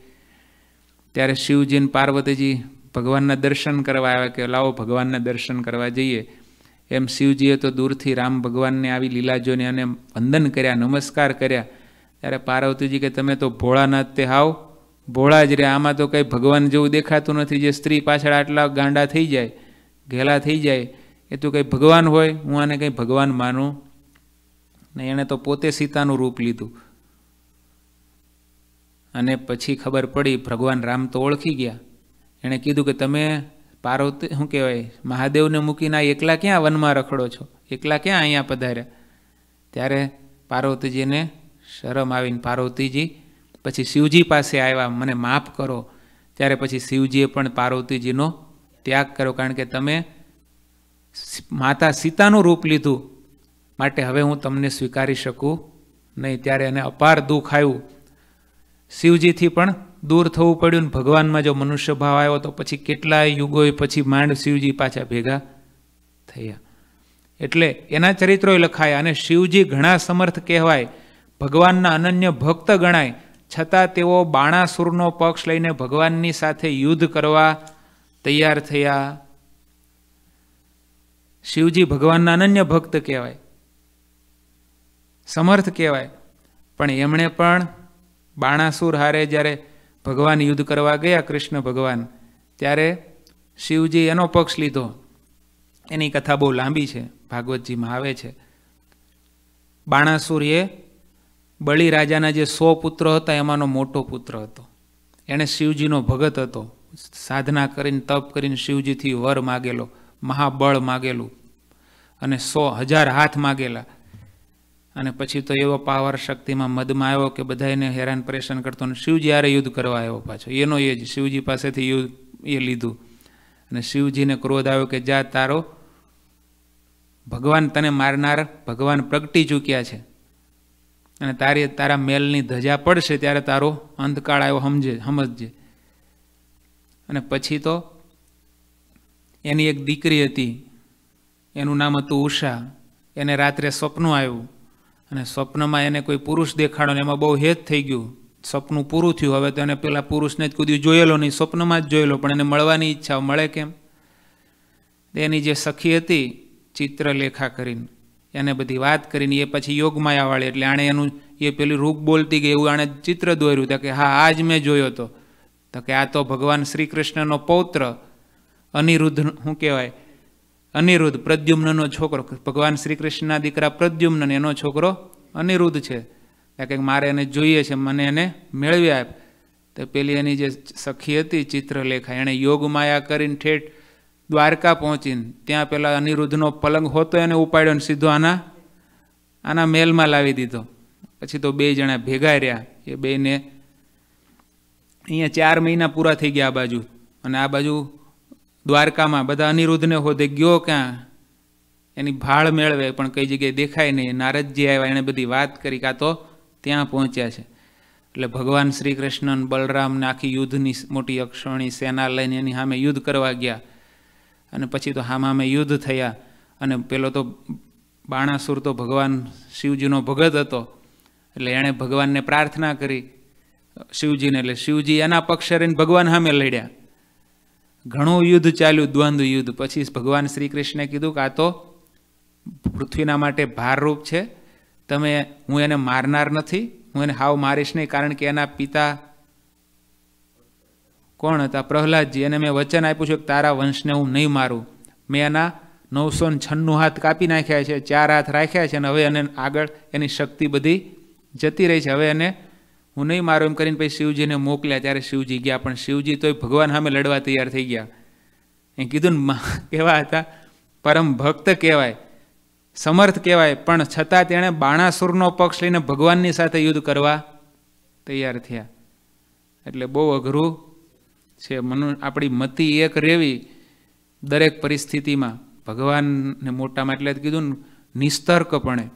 ત્યારે શિવજીને પાર્વતીજી ભગવાનના દર્શન કરવા આવ્યા કે, લાવો, ભગવાનના દર્શન કરવા જઈએ. એમ શિવજીએ તો દૂરથી રામ ભગવાનને આવી લીલા જોઈને અને વંદન કર્યા, નમસ્કાર કર્યા. ત્યારે પાર્વતીજી કે, તમે તો ભોળાનાથ તે હાવ. ભોળા જ રહ્યા. આમાં તો કંઈ ભગવાન જેવું દેખાતું નથી. જે સ્ત્રી પાછળ આટલા ગાંડા થઈ જાય. ઘેલા થઈ જાય, એ તો કંઈ ભગવાન હોય, હું આને કંઈ ભગવાન માનું? ને એણે તો પોતે સીતાનું રૂપ લીધું. અને પછી ખબર પડી, ભગવાન રામ તો ઓળખી ગયા. એણે કીધું કે તમે પાર્વતી, શું કહેવાય, મહાદેવને મૂકીને આ એકલા ક્યાં વનમાં રખડો છો? એકલા ક્યાં અહીંયા પધાર્યા? ત્યારે પાર્વતીજીને શરમ આવીને પાર્વતીજી પછી શિવજી પાસે આવ્યા, મને માફ કરો. ત્યારે પછી શિવજીએ પણ પાર્વતીજીનો ત્યાગ કર્યો કારણ કે તમે માતા સીતાનું રૂપ લીધું માટે હવે હું તમને સ્વીકારી શકું નહીં. ત્યારે એને અપાર દુઃખ આવ્યું. શિવજીથી પણ દૂર થવું પડ્યું ને ભગવાનમાં જો મનુષ્ય ભાવ આવ્યો તો પછી કેટલાય યુગો પછી માંડ શિવજી પાછા ભેગા થયા. એટલે એના ચરિત્રોય લખાયા અને શિવજી ઘણા સમર્થ કહેવાય. ભગવાનના અનન્ય ભક્ત ગણાય. છતાં તેઓ બાણાસુરનો પક્ષ લઈને ભગવાનની સાથે યુદ્ધ કરવા તૈયાર થયા. શિવજી ભગવાનના અનન્ય ભક્ત કહેવાય. સમર્થ કહેવાય. પણ એમણે પણ બાણાસુર હારે જ્યારે ભગવાન યુદ્ધ કરવા ગયા કૃષ્ણ ભગવાન, ત્યારે શિવજી એનો પક્ષ લીધો. એની કથા બહુ લાંબી છે, ભાગવતજીમાં આવે છે. બાણાસુર એ બળી રાજાના જે સો પુત્ર હતા, એમાંનો મોટો પુત્ર હતો. એણે શિવજીનો ભગત હતો. સાધના કરીને, તપ કરીને શિવજીથી વર માગેલો, મહાબળ માગેલું અને સો હજાર હાથ માગેલા. અને પછી તો એવો પાવર શક્તિમાં મદમાં આવ્યો કે બધાને હેરાન પરેશાન કરતો અને શિવજી આરે યુદ્ધ કરવા આવ્યો પાછો. એનો એ જ, શિવજી પાસેથી યુદ્ધ એ લીધું. અને શિવજીને ક્રોધ આવ્યો કે, જા તારો, ભગવાન તને મારનાર, ભગવાન પ્રગટી ચૂક્યા છે. અને તારી, તારા મેલની ધજા પડશે ત્યારે તારો અંધકાળ આવ્યો, સમજે, સમજજે. અને પછી તો એની એક દીકરી હતી, એનું નામ હતું ઉષા. એને રાત્રે સ્વપ્ન આવ્યું અને સ્વપ્નમાં એને કોઈ પુરુષ દેખાડો ને એમાં બહુ હેત થઈ ગયું. સપનું પૂરું થયું. હવે તો એને પેલા પુરુષને જ કુદ્યું જોયેલો નહીં, સ્વપ્નમાં જ જોયેલો, પણ એને મળવાની ઈચ્છા મળે કેમ? એની જે સખી હતી, ચિત્રલેખા કરીને, એને બધી વાત કરીને એ પછી યોગમાયાવાળી, એટલે આણે એનું એ પેલું રૂપ બોલતી ગઈ, એવું આણે ચિત્ર દોર્યું તો કે હા આ જ મેં જોયો હતો તો કે આ તો ભગવાન શ્રી કૃષ્ણનો પૌત્ર, અનિરુદ્ધ શું કહેવાય, અનિરુદ્ધ પ્રદ્યુમ્નનો છોકરો. ભગવાન શ્રી કૃષ્ણના દીકરા પ્રદ્યુમ્ન એનો છોકરો અનિરુદ્ધ છે. કે મારે એને જોઈએ છે, મને એને મેળવી આપ. તો પેલી એની જે સખી હતી ચિત્રલેખા, એણે યોગ માયા કરીને ઠેઠ દ્વારકા પહોંચીને ત્યાં પેલા અનિરુદ્ધનો પલંગ હોતો એને ઉપાડ્યો ને સીધો આના આના મેલમાં લાવી દીધો. પછી તો બે જણા ભેગા રહ્યા. એ બેને અહીંયા ચાર મહિના પૂરા થઈ ગયા આ બાજુ. અને આ બાજુ દ્વારકામાં બધા અનિરુદ્ધને હોદે ગયો ક્યાં? એની ભાળ મેળવે, પણ કઈ જગ્યાએ દેખાય નહીં. નારદજી આવ્યા, એણે બધી વાત કરી કાં તો ત્યાં પહોંચ્યા છે. એટલે ભગવાન શ્રી કૃષ્ણ બલરામને આખી યુદ્ધની મોટી અક્ષરણી સેના લઈને એની સામે યુદ્ધ કરવા ગયા. અને પછી તો હામામે યુદ્ધ થયા. અને પેલો તો બાણાસુર તો ભગવાન શિવજીનો ભગત હતો. એટલે એણે ભગવાનને પ્રાર્થના કરી. શિવજીને એટલે શિવજી એના પક્ષે રહીને ભગવાન સામે લડ્યા. ઘણું યુદ્ધ ચાલ્યું, દ્વંદ્વ યુદ્ધ. પછી ભગવાન શ્રી કૃષ્ણે કીધું કે આ તો પૃથ્વીના માટે ભારરૂપ છે. તમે, હું એને મારનાર નથી. હું એને હાવ મારીશ નહીં કારણ કે એના પિતા કોણ હતા? પ્રહલાદજી. એને મેં વચન આપ્યું છે કે તારા વંશને હું નહીં મારું. મેં એના નવસો છન્નું હાથ કાપી નાખ્યા છે, ચાર હાથ રાખ્યા છે અને હવે એને આગળ એની શક્તિ બધી જતી રહી છે. હવે એને હું નહીં મારું એમ કરીને પછી શિવજીને મોકલ્યા. ત્યારે શિવજી ગયા, પણ શિવજી તોય ભગવાન સામે લડવા તૈયાર થઈ ગયા. એ કીધું ને કેવા હતા? પરમ ભક્ત કહેવાય, સમર્થ કહેવાય, પણ છતાં તેણે બાણાસુરનો પક્ષ લઈને ભગવાનની સાથે યુદ્ધ કરવા તૈયાર થયા. એટલે બહુ અઘરું છે. મનુ, આપણી મતિ એક રહેવી દરેક પરિસ્થિતિમાં. ભગવાનને મોટામાં એટલે કીધું ને, નિસ્તર્કપણે.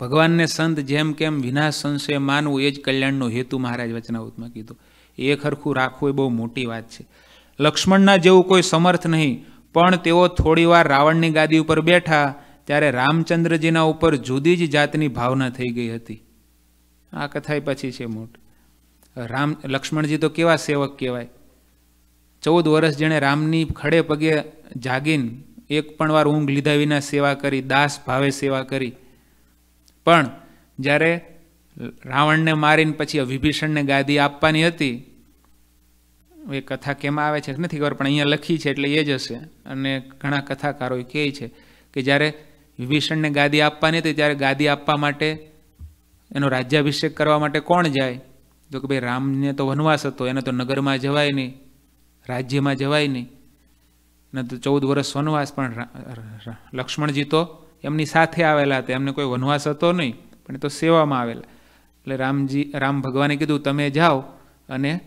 ભગવાનને સંત જેમ કેમ વિના સંશય માનવું, એ જ કલ્યાણનો હેતુ મહારાજ વચનાવતમાં કીધું. એ ખરખું રાખવું એ બહુ મોટી વાત છે. લક્ષ્મણના જેવું કોઈ સમર્થ નહીં, પણ તેઓ થોડીવાર રાવણની ગાદી ઉપર બેઠા, ત્યારે રામચંદ્રજીના ઉપર જુદી જ જાતની ભાવના થઈ ગઈ હતી. આ કથા પછી છે મોટ. રામ, લક્ષ્મણજી તો કેવા સેવક કહેવાય. ચૌદ વર્ષ જેણે રામની ખડે પગે જાગીને એક પણ વાર ઊંઘ લીધા વિના સેવા કરી, દાસ ભાવે સેવા કરી પણ જ્યારે રાવણને મારીને પછી વિભીષણને ગાદી આપવાની હતી, એ કથા કેમાં આવે છે નથી ખબર, પણ અહીંયા લખી છે એટલે એ જ હશે. અને ઘણા કથાકારો કહે છે કે જ્યારે વિભીષણને ગાદી આપવાની હતી, ત્યારે ગાદી આપવા માટે, એનો રાજ્યાભિષેક કરવા માટે કોણ જાય? જો કે ભાઈ રામને તો વનવાસ હતો, એને તો નગરમાં જવાય નહીં, રાજ્યમાં જવાય નહીં. એને તો ચૌદ વર્ષ વનવાસ, પણ લક્ષ્મણજી તો એમની સાથે આવેલા હતા. એમને કોઈ વનવાસ હતો નહીં, પણ એ તો સેવામાં આવેલા. એટલે રામજી, રામ ભગવાને કીધું, તમે જાઓ અને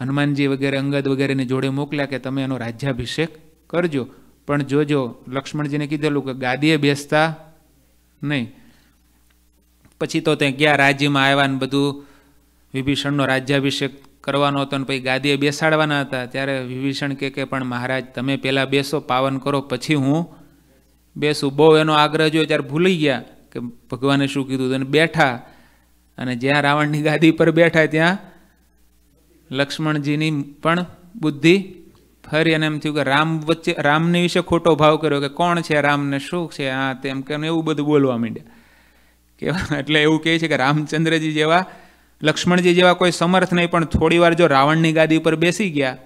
હનુમાનજી વગેરે અંગદ વગેરેની જોડે મોકલ્યા કે તમે એનો રાજ્યાભિષેક કરજો. પણ જોજો, લક્ષ્મણજીને કીધેલું કે ગાદીએ બેસતા નહીં. પછી તો ત્યાં ગયા રાજ્યમાં આવ્યા ને બધું વિભીષણનો રાજ્યાભિષેક કરવાનો હતો ને પછી ગાદીએ બેસાડવાના હતા. ત્યારે વિભીષણ કે કે, પણ મહારાજ, તમે પહેલાં બેસો, પાવન કરો, પછી હું બેસું. બહુ એનો આગ્રહ જોયો ત્યારે ભૂલી ગયા કે ભગવાને શું કીધું અને બેઠા. અને જ્યાં રાવણની ગાદી પર બેઠા ત્યાં લક્ષ્મણજીની પણ બુદ્ધિ ફરી અને એમ થયું કે રામ વચ્ચે, રામની વિશે ખોટો ભાવ કર્યો કે કોણ છે, રામને શું છે, આ તેમ કે એવું બધું બોલવા માંડ્યા. કેવા એટલે એવું કહે છે કે રામચંદ્રજી જેવા, લક્ષ્મણજી જેવા કોઈ સમર્થ નહીં, પણ થોડી વાર જો રાવણની ગાદી ઉપર બેસી ગયા,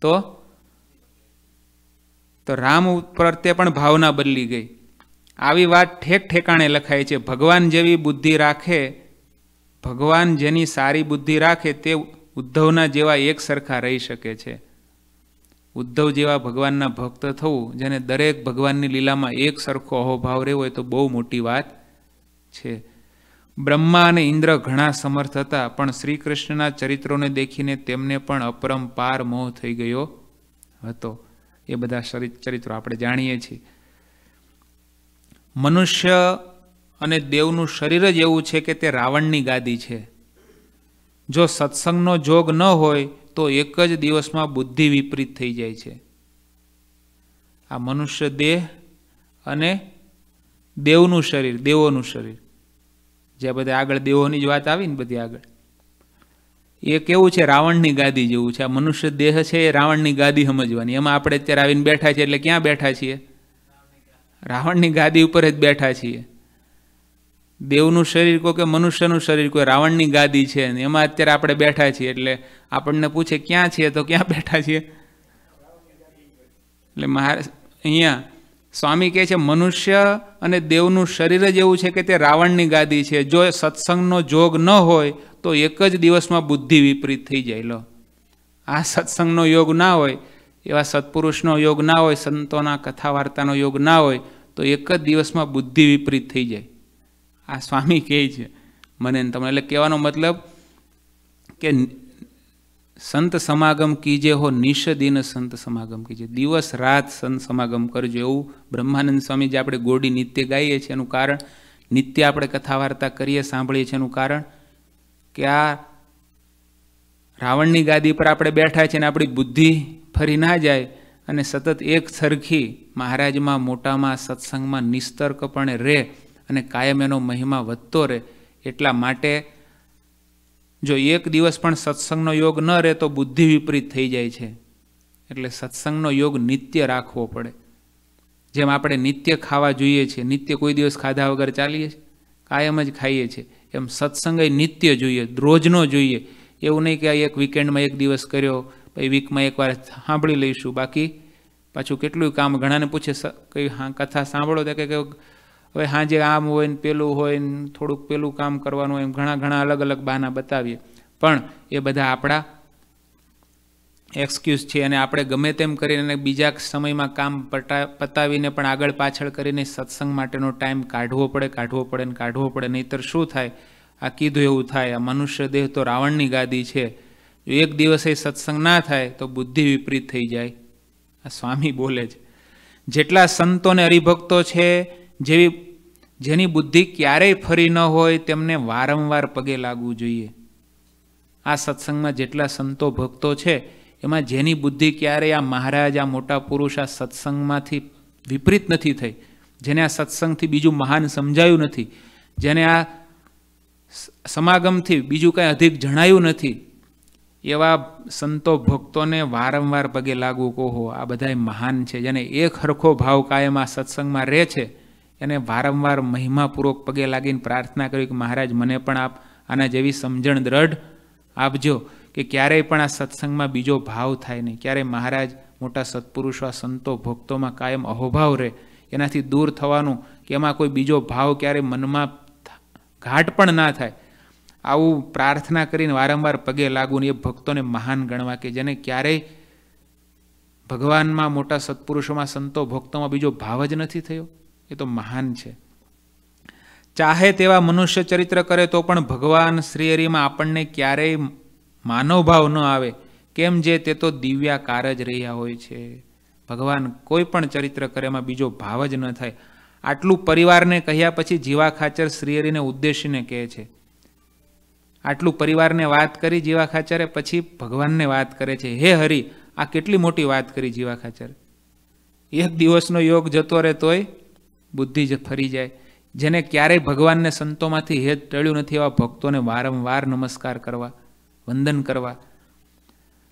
તો તો રામ પ્રત્યે પણ ભાવના બદલી ગઈ. આવી વાત ઠેક ઠેકાણે લખાય છે, ભગવાન જેવી બુદ્ધિ રાખે, ભગવાન જેની સારી બુદ્ધિ રાખે તે ઉદ્ધવના જેવા એક સરખા રહી શકે છે. ઉદ્ધવ જેવા ભગવાનના ભક્ત થવું, જેને દરેક ભગવાનની લીલામાં એક સરખો અહોભાવ રહેવો હોય તો બહુ મોટી વાત છે. બ્રહ્મા અને ઇન્દ્ર ઘણા સમર્થ હતા, પણ શ્રી કૃષ્ણના ચરિત્રોને દેખીને તેમને પણ અપરંપાર મોહ થઈ ગયો હતો. એ બધા ચરિત્રો આપણે જાણીએ છીએ. મનુષ્ય અને દેવનું શરીર જ એવું છે કે તે રાવણની ગાદી છે. જો સત્સંગનો જોગ ન હોય, તો એક જ દિવસમાં બુદ્ધિ વિપરીત થઈ જાય છે. આ મનુષ્ય દેહ અને દેવનું શરીર, દેવોનું શરીર. જે બધા આગળ દેવોની જ વાત આવી ને બધી આગળ. એ કેવું છે? રાવણની ગાદી જેવું છે. આ મનુષ્ય દેહ છે એ રાવણની ગાદી સમજવાની. એમાં આપણે અત્યારે આવીને બેઠા છીએ એટલે ક્યાં બેઠા છીએ? રાવણની ગાદી ઉપર જ બેઠા છીએ. દેવનું શરીર કો કે મનુષ્યનું શરીર કોઈ રાવણની ગાદી છે ને. એમાં અત્યારે આપણે બેઠા છીએ એટલે આપણને પૂછે, ક્યાં છીએ? તો ક્યાં બેઠા છીએ? એટલે મહારાજ, અહીંયા સ્વામી કહે છે, મનુષ્ય અને દેવનું શરીર જ એવું છે કે તે રાવણની ગાદી છે. જો સત્સંગનો જોગ ન હોય, તો એક જ દિવસમાં બુદ્ધિ વિપરીત થઈ જાય લો આ સત્સંગનો યોગ ના હોય, એવા સત્પુરુષનો યોગ ના હોય, સંતોના કથા વાર્તાનો યોગ ના હોય, તો એક જ દિવસમાં બુદ્ધિ વિપરીત થઈ જાય. આ સ્વામી કહે છે. મને તમને એટલે કહેવાનો મતલબ કે સંત સમાગમ કીજે હો નિશ દિન સંત સમાગમ કીજે. દિવસ રાત સંત સમાગમ કરજો એવું બ્રહ્માનંદ સ્વામી જે આપણે ગોડી નિત્ય ગાઈએ છીએ. એનું કારણ નિત્ય આપણે કથા વાર્તા કરીએ, સાંભળીએ છીએ. એનું કારણ કે આ રાવણની ગાદી પર આપણે બેઠા છીએ અને આપણી બુદ્ધિ ફરી ના જાય અને સતત એક સરખી મહારાજમાં, મોટામાં, સત્સંગમાં નિસ્તર્કપણે રહે અને કાયમ એનો મહિમા વધતો રહે. એટલા માટે જો એક દિવસ પણ સત્સંગનો યોગ ન રહે તો બુદ્ધિ વિપરીત થઈ જાય છે. એટલે સત્સંગનો યોગ નિત્ય રાખવો પડે. જેમ આપણે નિત્ય ખાવા જોઈએ છીએ, નિત્ય કોઈ દિવસ ખાધા વગર ચાલીએ છીએ, કાયમ જ ખાઈએ છીએ, એમ સત્સંગ નિત્ય જોઈએ, રોજનો જોઈએ. એવું નહીં કે એક વીકેન્ડમાં એક દિવસ કર્યો, પછી વીકમાં એકવાર સાંભળી લઈશું. બાકી પાછું કેટલું કામ ઘણાને પૂછે કઈ હા, કથા સાંભળો તો કે હવે સાંજે આમ હોય ને પેલું હોય ને થોડુંક પેલું કામ કરવાનું હોય એમ ઘણા ઘણા અલગ અલગ બહાના બતાવીએ. પણ એ બધા આપણા એક્સક્યુઝ છે અને આપણે ગમે તેમ કરીને બીજા સમયમાં કામ પટા, પતાવીને પણ આગળ પાછળ કરીને સત્સંગ માટેનો ટાઈમ કાઢવો પડે કાઢવો પડે ને કાઢવો પડે. નહીતર શું થાય? આ કીધું એવું થાય. આ મનુષ્ય દેહ તો રાવણની ગાદી છે. જો એક દિવસે સત્સંગ ના થાય તો બુદ્ધિ વિપરીત થઈ જાય. આ સ્વામી બોલે છે. જેટલા સંતો ને હરિભક્તો છે જેવી જેની બુદ્ધિ ક્યારેય ફરી ન હોય, તેમને વારંવાર પગે લાગવું જોઈએ. આ સત્સંગમાં જેટલા સંતો ભક્તો છે, એમાં જેની બુદ્ધિ ક્યારેય આ મહારાજ, આ મોટા પુરુષ આ સત્સંગમાંથી વિપરીત નથી થઈ, જેને આ સત્સંગથી બીજું મહાન સમજાયું નથી, જેને આ સમાગમથી બીજું કાંઈ અધિક જણાયું નથી, એવા સંતો ભક્તોને વારંવાર પગે લાગવું કહો, આ બધા મહાન છે, જેને એક હરખો ભાવ કાયમ આ સત્સંગમાં રહે છે એને વારંવાર મહિમાપૂર્વક પગે લાગીને પ્રાર્થના કરી કે મહારાજ, મને પણ આપ આના જેવી સમજણ દ્રઢ આપજો કે ક્યારેય પણ આ સત્સંગમાં બીજો ભાવ થાય નહીં. ક્યારેય મહારાજ મોટા સત્પુરુષો, આ સંતો, ભક્તોમાં કાયમ અહોભાવ રહે. એનાથી દૂર થવાનું કે એમાં કોઈ બીજો ભાવ ક્યારેય મનમાં ઘાટ પણ ના થાય. આવું પ્રાર્થના કરીને વારંવાર પગે લાગવું એ ભક્તોને મહાન ગણવા કે જેને ક્યારેય ભગવાનમાં, મોટા સત્પુરુષોમાં, સંતો, ભક્તોમાં બીજો ભાવ જ નથી થયો. એ તો મહાન છે. ચાહે તેવા મનુષ્ય ચરિત્ર કરે તો પણ ભગવાન શ્રીહરિમાં આપણને ક્યારેય માનવભાવ ન આવે. કેમ જે તે તો દિવ્યાકાર જ રહ્યા હોય છે. ભગવાન કોઈ પણ ચરિત્ર કરે એમાં બીજો ભાવ જ ન થાય. આટલું પરિવારને કહ્યા પછી જીવા ખાચર શ્રીહરિને ઉદ્દેશીને કહે છે. આટલું પરિવારને વાત કરી જીવા ખાચરે પછી ભગવાનને વાત કરે છે. હે હરિ, આ કેટલી મોટી વાત કરી જીવા ખાચર? એક દિવસનો યોગ જતો રહે તોય બુદ્ધિ જ ફરી જાય. જેને ક્યારેય ભગવાનને સંતોમાંથી હેત ટળ્યું નથી એવા ભક્તોને વારંવાર નમસ્કાર કરવા, વંદન કરવા.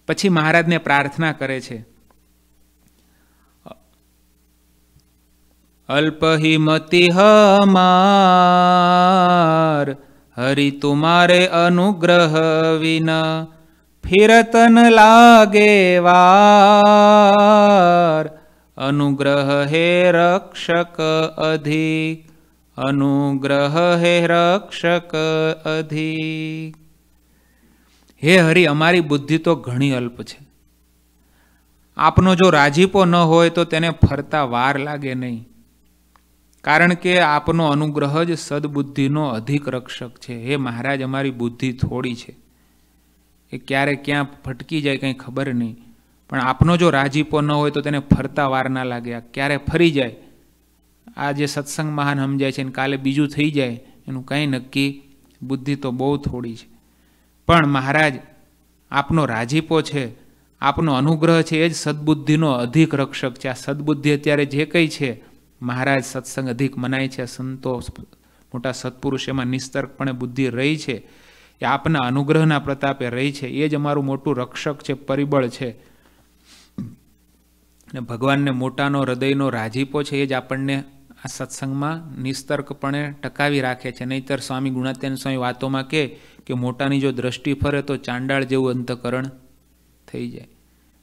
પછી મહારાજને પ્રાર્થના કરે છે. અલ્પહિમતિ હમાર, હરિ તુમારે અનુગ્રહ વિના, ફિરતન લાગે વાર. અનુગ્રહ હે રક્ષક અધિક અનુગ્રહ હે રક્ષક અધિક હે હરિ અમારી બુદ્ધિ તો ઘણી અલ્પ છે. આપનો જો રાજીપો ન હોય તો તેને ફરતા વાર લાગે નહીં. કારણ કે આપનો અનુગ્રહ જ સદબુદ્ધિનો અધિક રક્ષક છે. હે મહારાજ, અમારી બુદ્ધિ થોડી છે. એ ક્યારે ક્યાં ભટકી જાય કંઈ ખબર નહીં. પણ આપનો જો રાજીપો ન હોય તો તેને ફરતા વાર ના લાગે. ક્યારે ફરી જાય? આ જે સત્સંગ મહાન સમજાય છે ને કાલે બીજું થઈ જાય, એનું કંઈ નક્કી બુદ્ધિ તો બહુ થોડી છે. પણ મહારાજ, આપનો રાજીપો છે, આપનો અનુગ્રહ છે, એ જ સદબુદ્ધિનો અધિક રક્ષક છે. આ સદબુદ્ધિ અત્યારે જે કંઈ છે, મહારાજ સત્સંગ અધિક મનાય છે. સંતો, મોટા સત્પુરુષ એમાં નિસ્તર્કપણે બુદ્ધિ રહી છે. એ આપના અનુગ્રહના પ્રતાપે રહી છે. એ જ અમારું મોટું રક્ષક છે, પરિબળ છે. ને ભગવાનને મોટાનો, હૃદયનો રાજીપો છે એ જ આપણને આ સત્સંગમાં નિસ્તર્કપણે ટકાવી રાખે છે. નહીતર સ્વામી ગુણાત્યાન સ્વામી વાતોમાં કહે કે મોટાની જો દ્રષ્ટિ ફરે તો ચાંડાળ જેવું અંતકરણ થઈ જાય.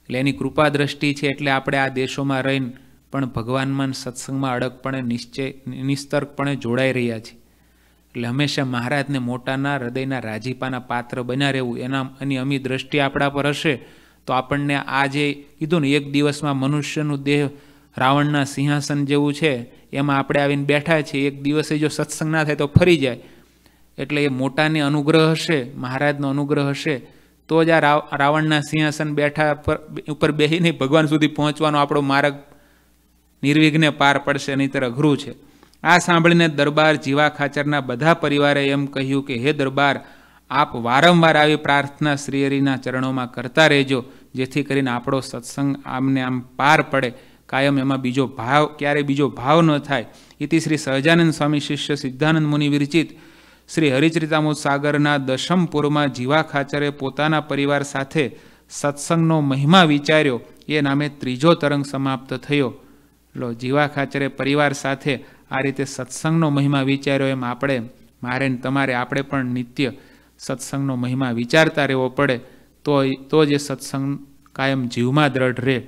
એટલે એની કૃપા દ્રષ્ટિ છે એટલે આપણે આ દેશોમાં રહીને પણ ભગવાનમાં સત્સંગમાં અડગપણે નિશ્ચય, નિસ્તર્કપણે જોડાઈ રહ્યા છીએ. એટલે હંમેશા મહારાજને મોટાના, હૃદયના રાજીપાના પાત્ર બન્યા રહેવું, એના, એની અમી દ્રષ્ટિ આપણા પર હશે તો આપણને આ જે કીધું ને, એક દિવસમાં મનુષ્યનું દેહ રાવણના સિંહાસન જેવું છે, એમાં આપણે આવીને બેઠા છીએ, એક દિવસે જો સત્સંગ ના થાય તો ફરી જાય. એટલે એ મોટાને અનુગ્રહ હશે, મહારાજનો અનુગ્રહ હશે, તો જ આ રાવણના સિંહાસન બેઠા પર, ઉપર બેસીને ભગવાન સુધી પહોંચવાનો આપણો માર્ગ નિર્વિઘ્ને પાર પડશે, નહીતર અઘરું છે. આ સાંભળીને દરબાર જીવા ખાચરના બધા પરિવારે એમ કહ્યું કે, હે દરબાર આપ વારંવાર આવી પ્રાર્થના શ્રી હરિના ચરણોમાં કરતા રહેજો, જેથી કરીને આપણો સત્સંગ આમને આમ પાર પડે, કાયમ એમાં બીજો ભાવ, ક્યારેય બીજો ભાવ ન થાય. ઇતિ શ્રી સહજાનંદ સ્વામી શિષ્ય સિદ્ધાનંદ મુનિ વિરચિત શ્રી હરિચરિતામૃત સાગરના દશમપુરમાં જીવા ખાચરે પોતાના પરિવાર સાથે સત્સંગનો મહિમા વિચાર્યો. એ નામે ત્રીજો તરંગ સમાપ્ત થયો. લો, જીવા ખાચરે પરિવાર સાથે આ રીતે સત્સંગનો મહિમા વિચાર્યો એમ આપણે, મારે તમારે આપણે પણ નિત્ય સત્સંગનો મહિમા વિચારતા રહેવો પડે તો તો જ એ સત્સંગ કાયમ જીવમાં દ્રઢ રહે.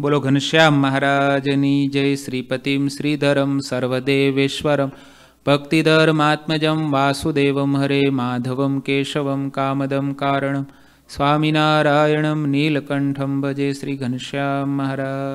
બોલો ઘનશ્યામ મહારાજની જય, શ્રીપતિમ શ્રીધરમ સર્વદેવેશ્વરમ. ભક્તિધર્માત્મજમ વાસુદેવમ હરે માધવમ કેશવમ કામદમ કારણમ. સ્વામિનારાયણમ નીલકંઠમ ભજે શ્રી ઘનશ્યામ મહારાજ.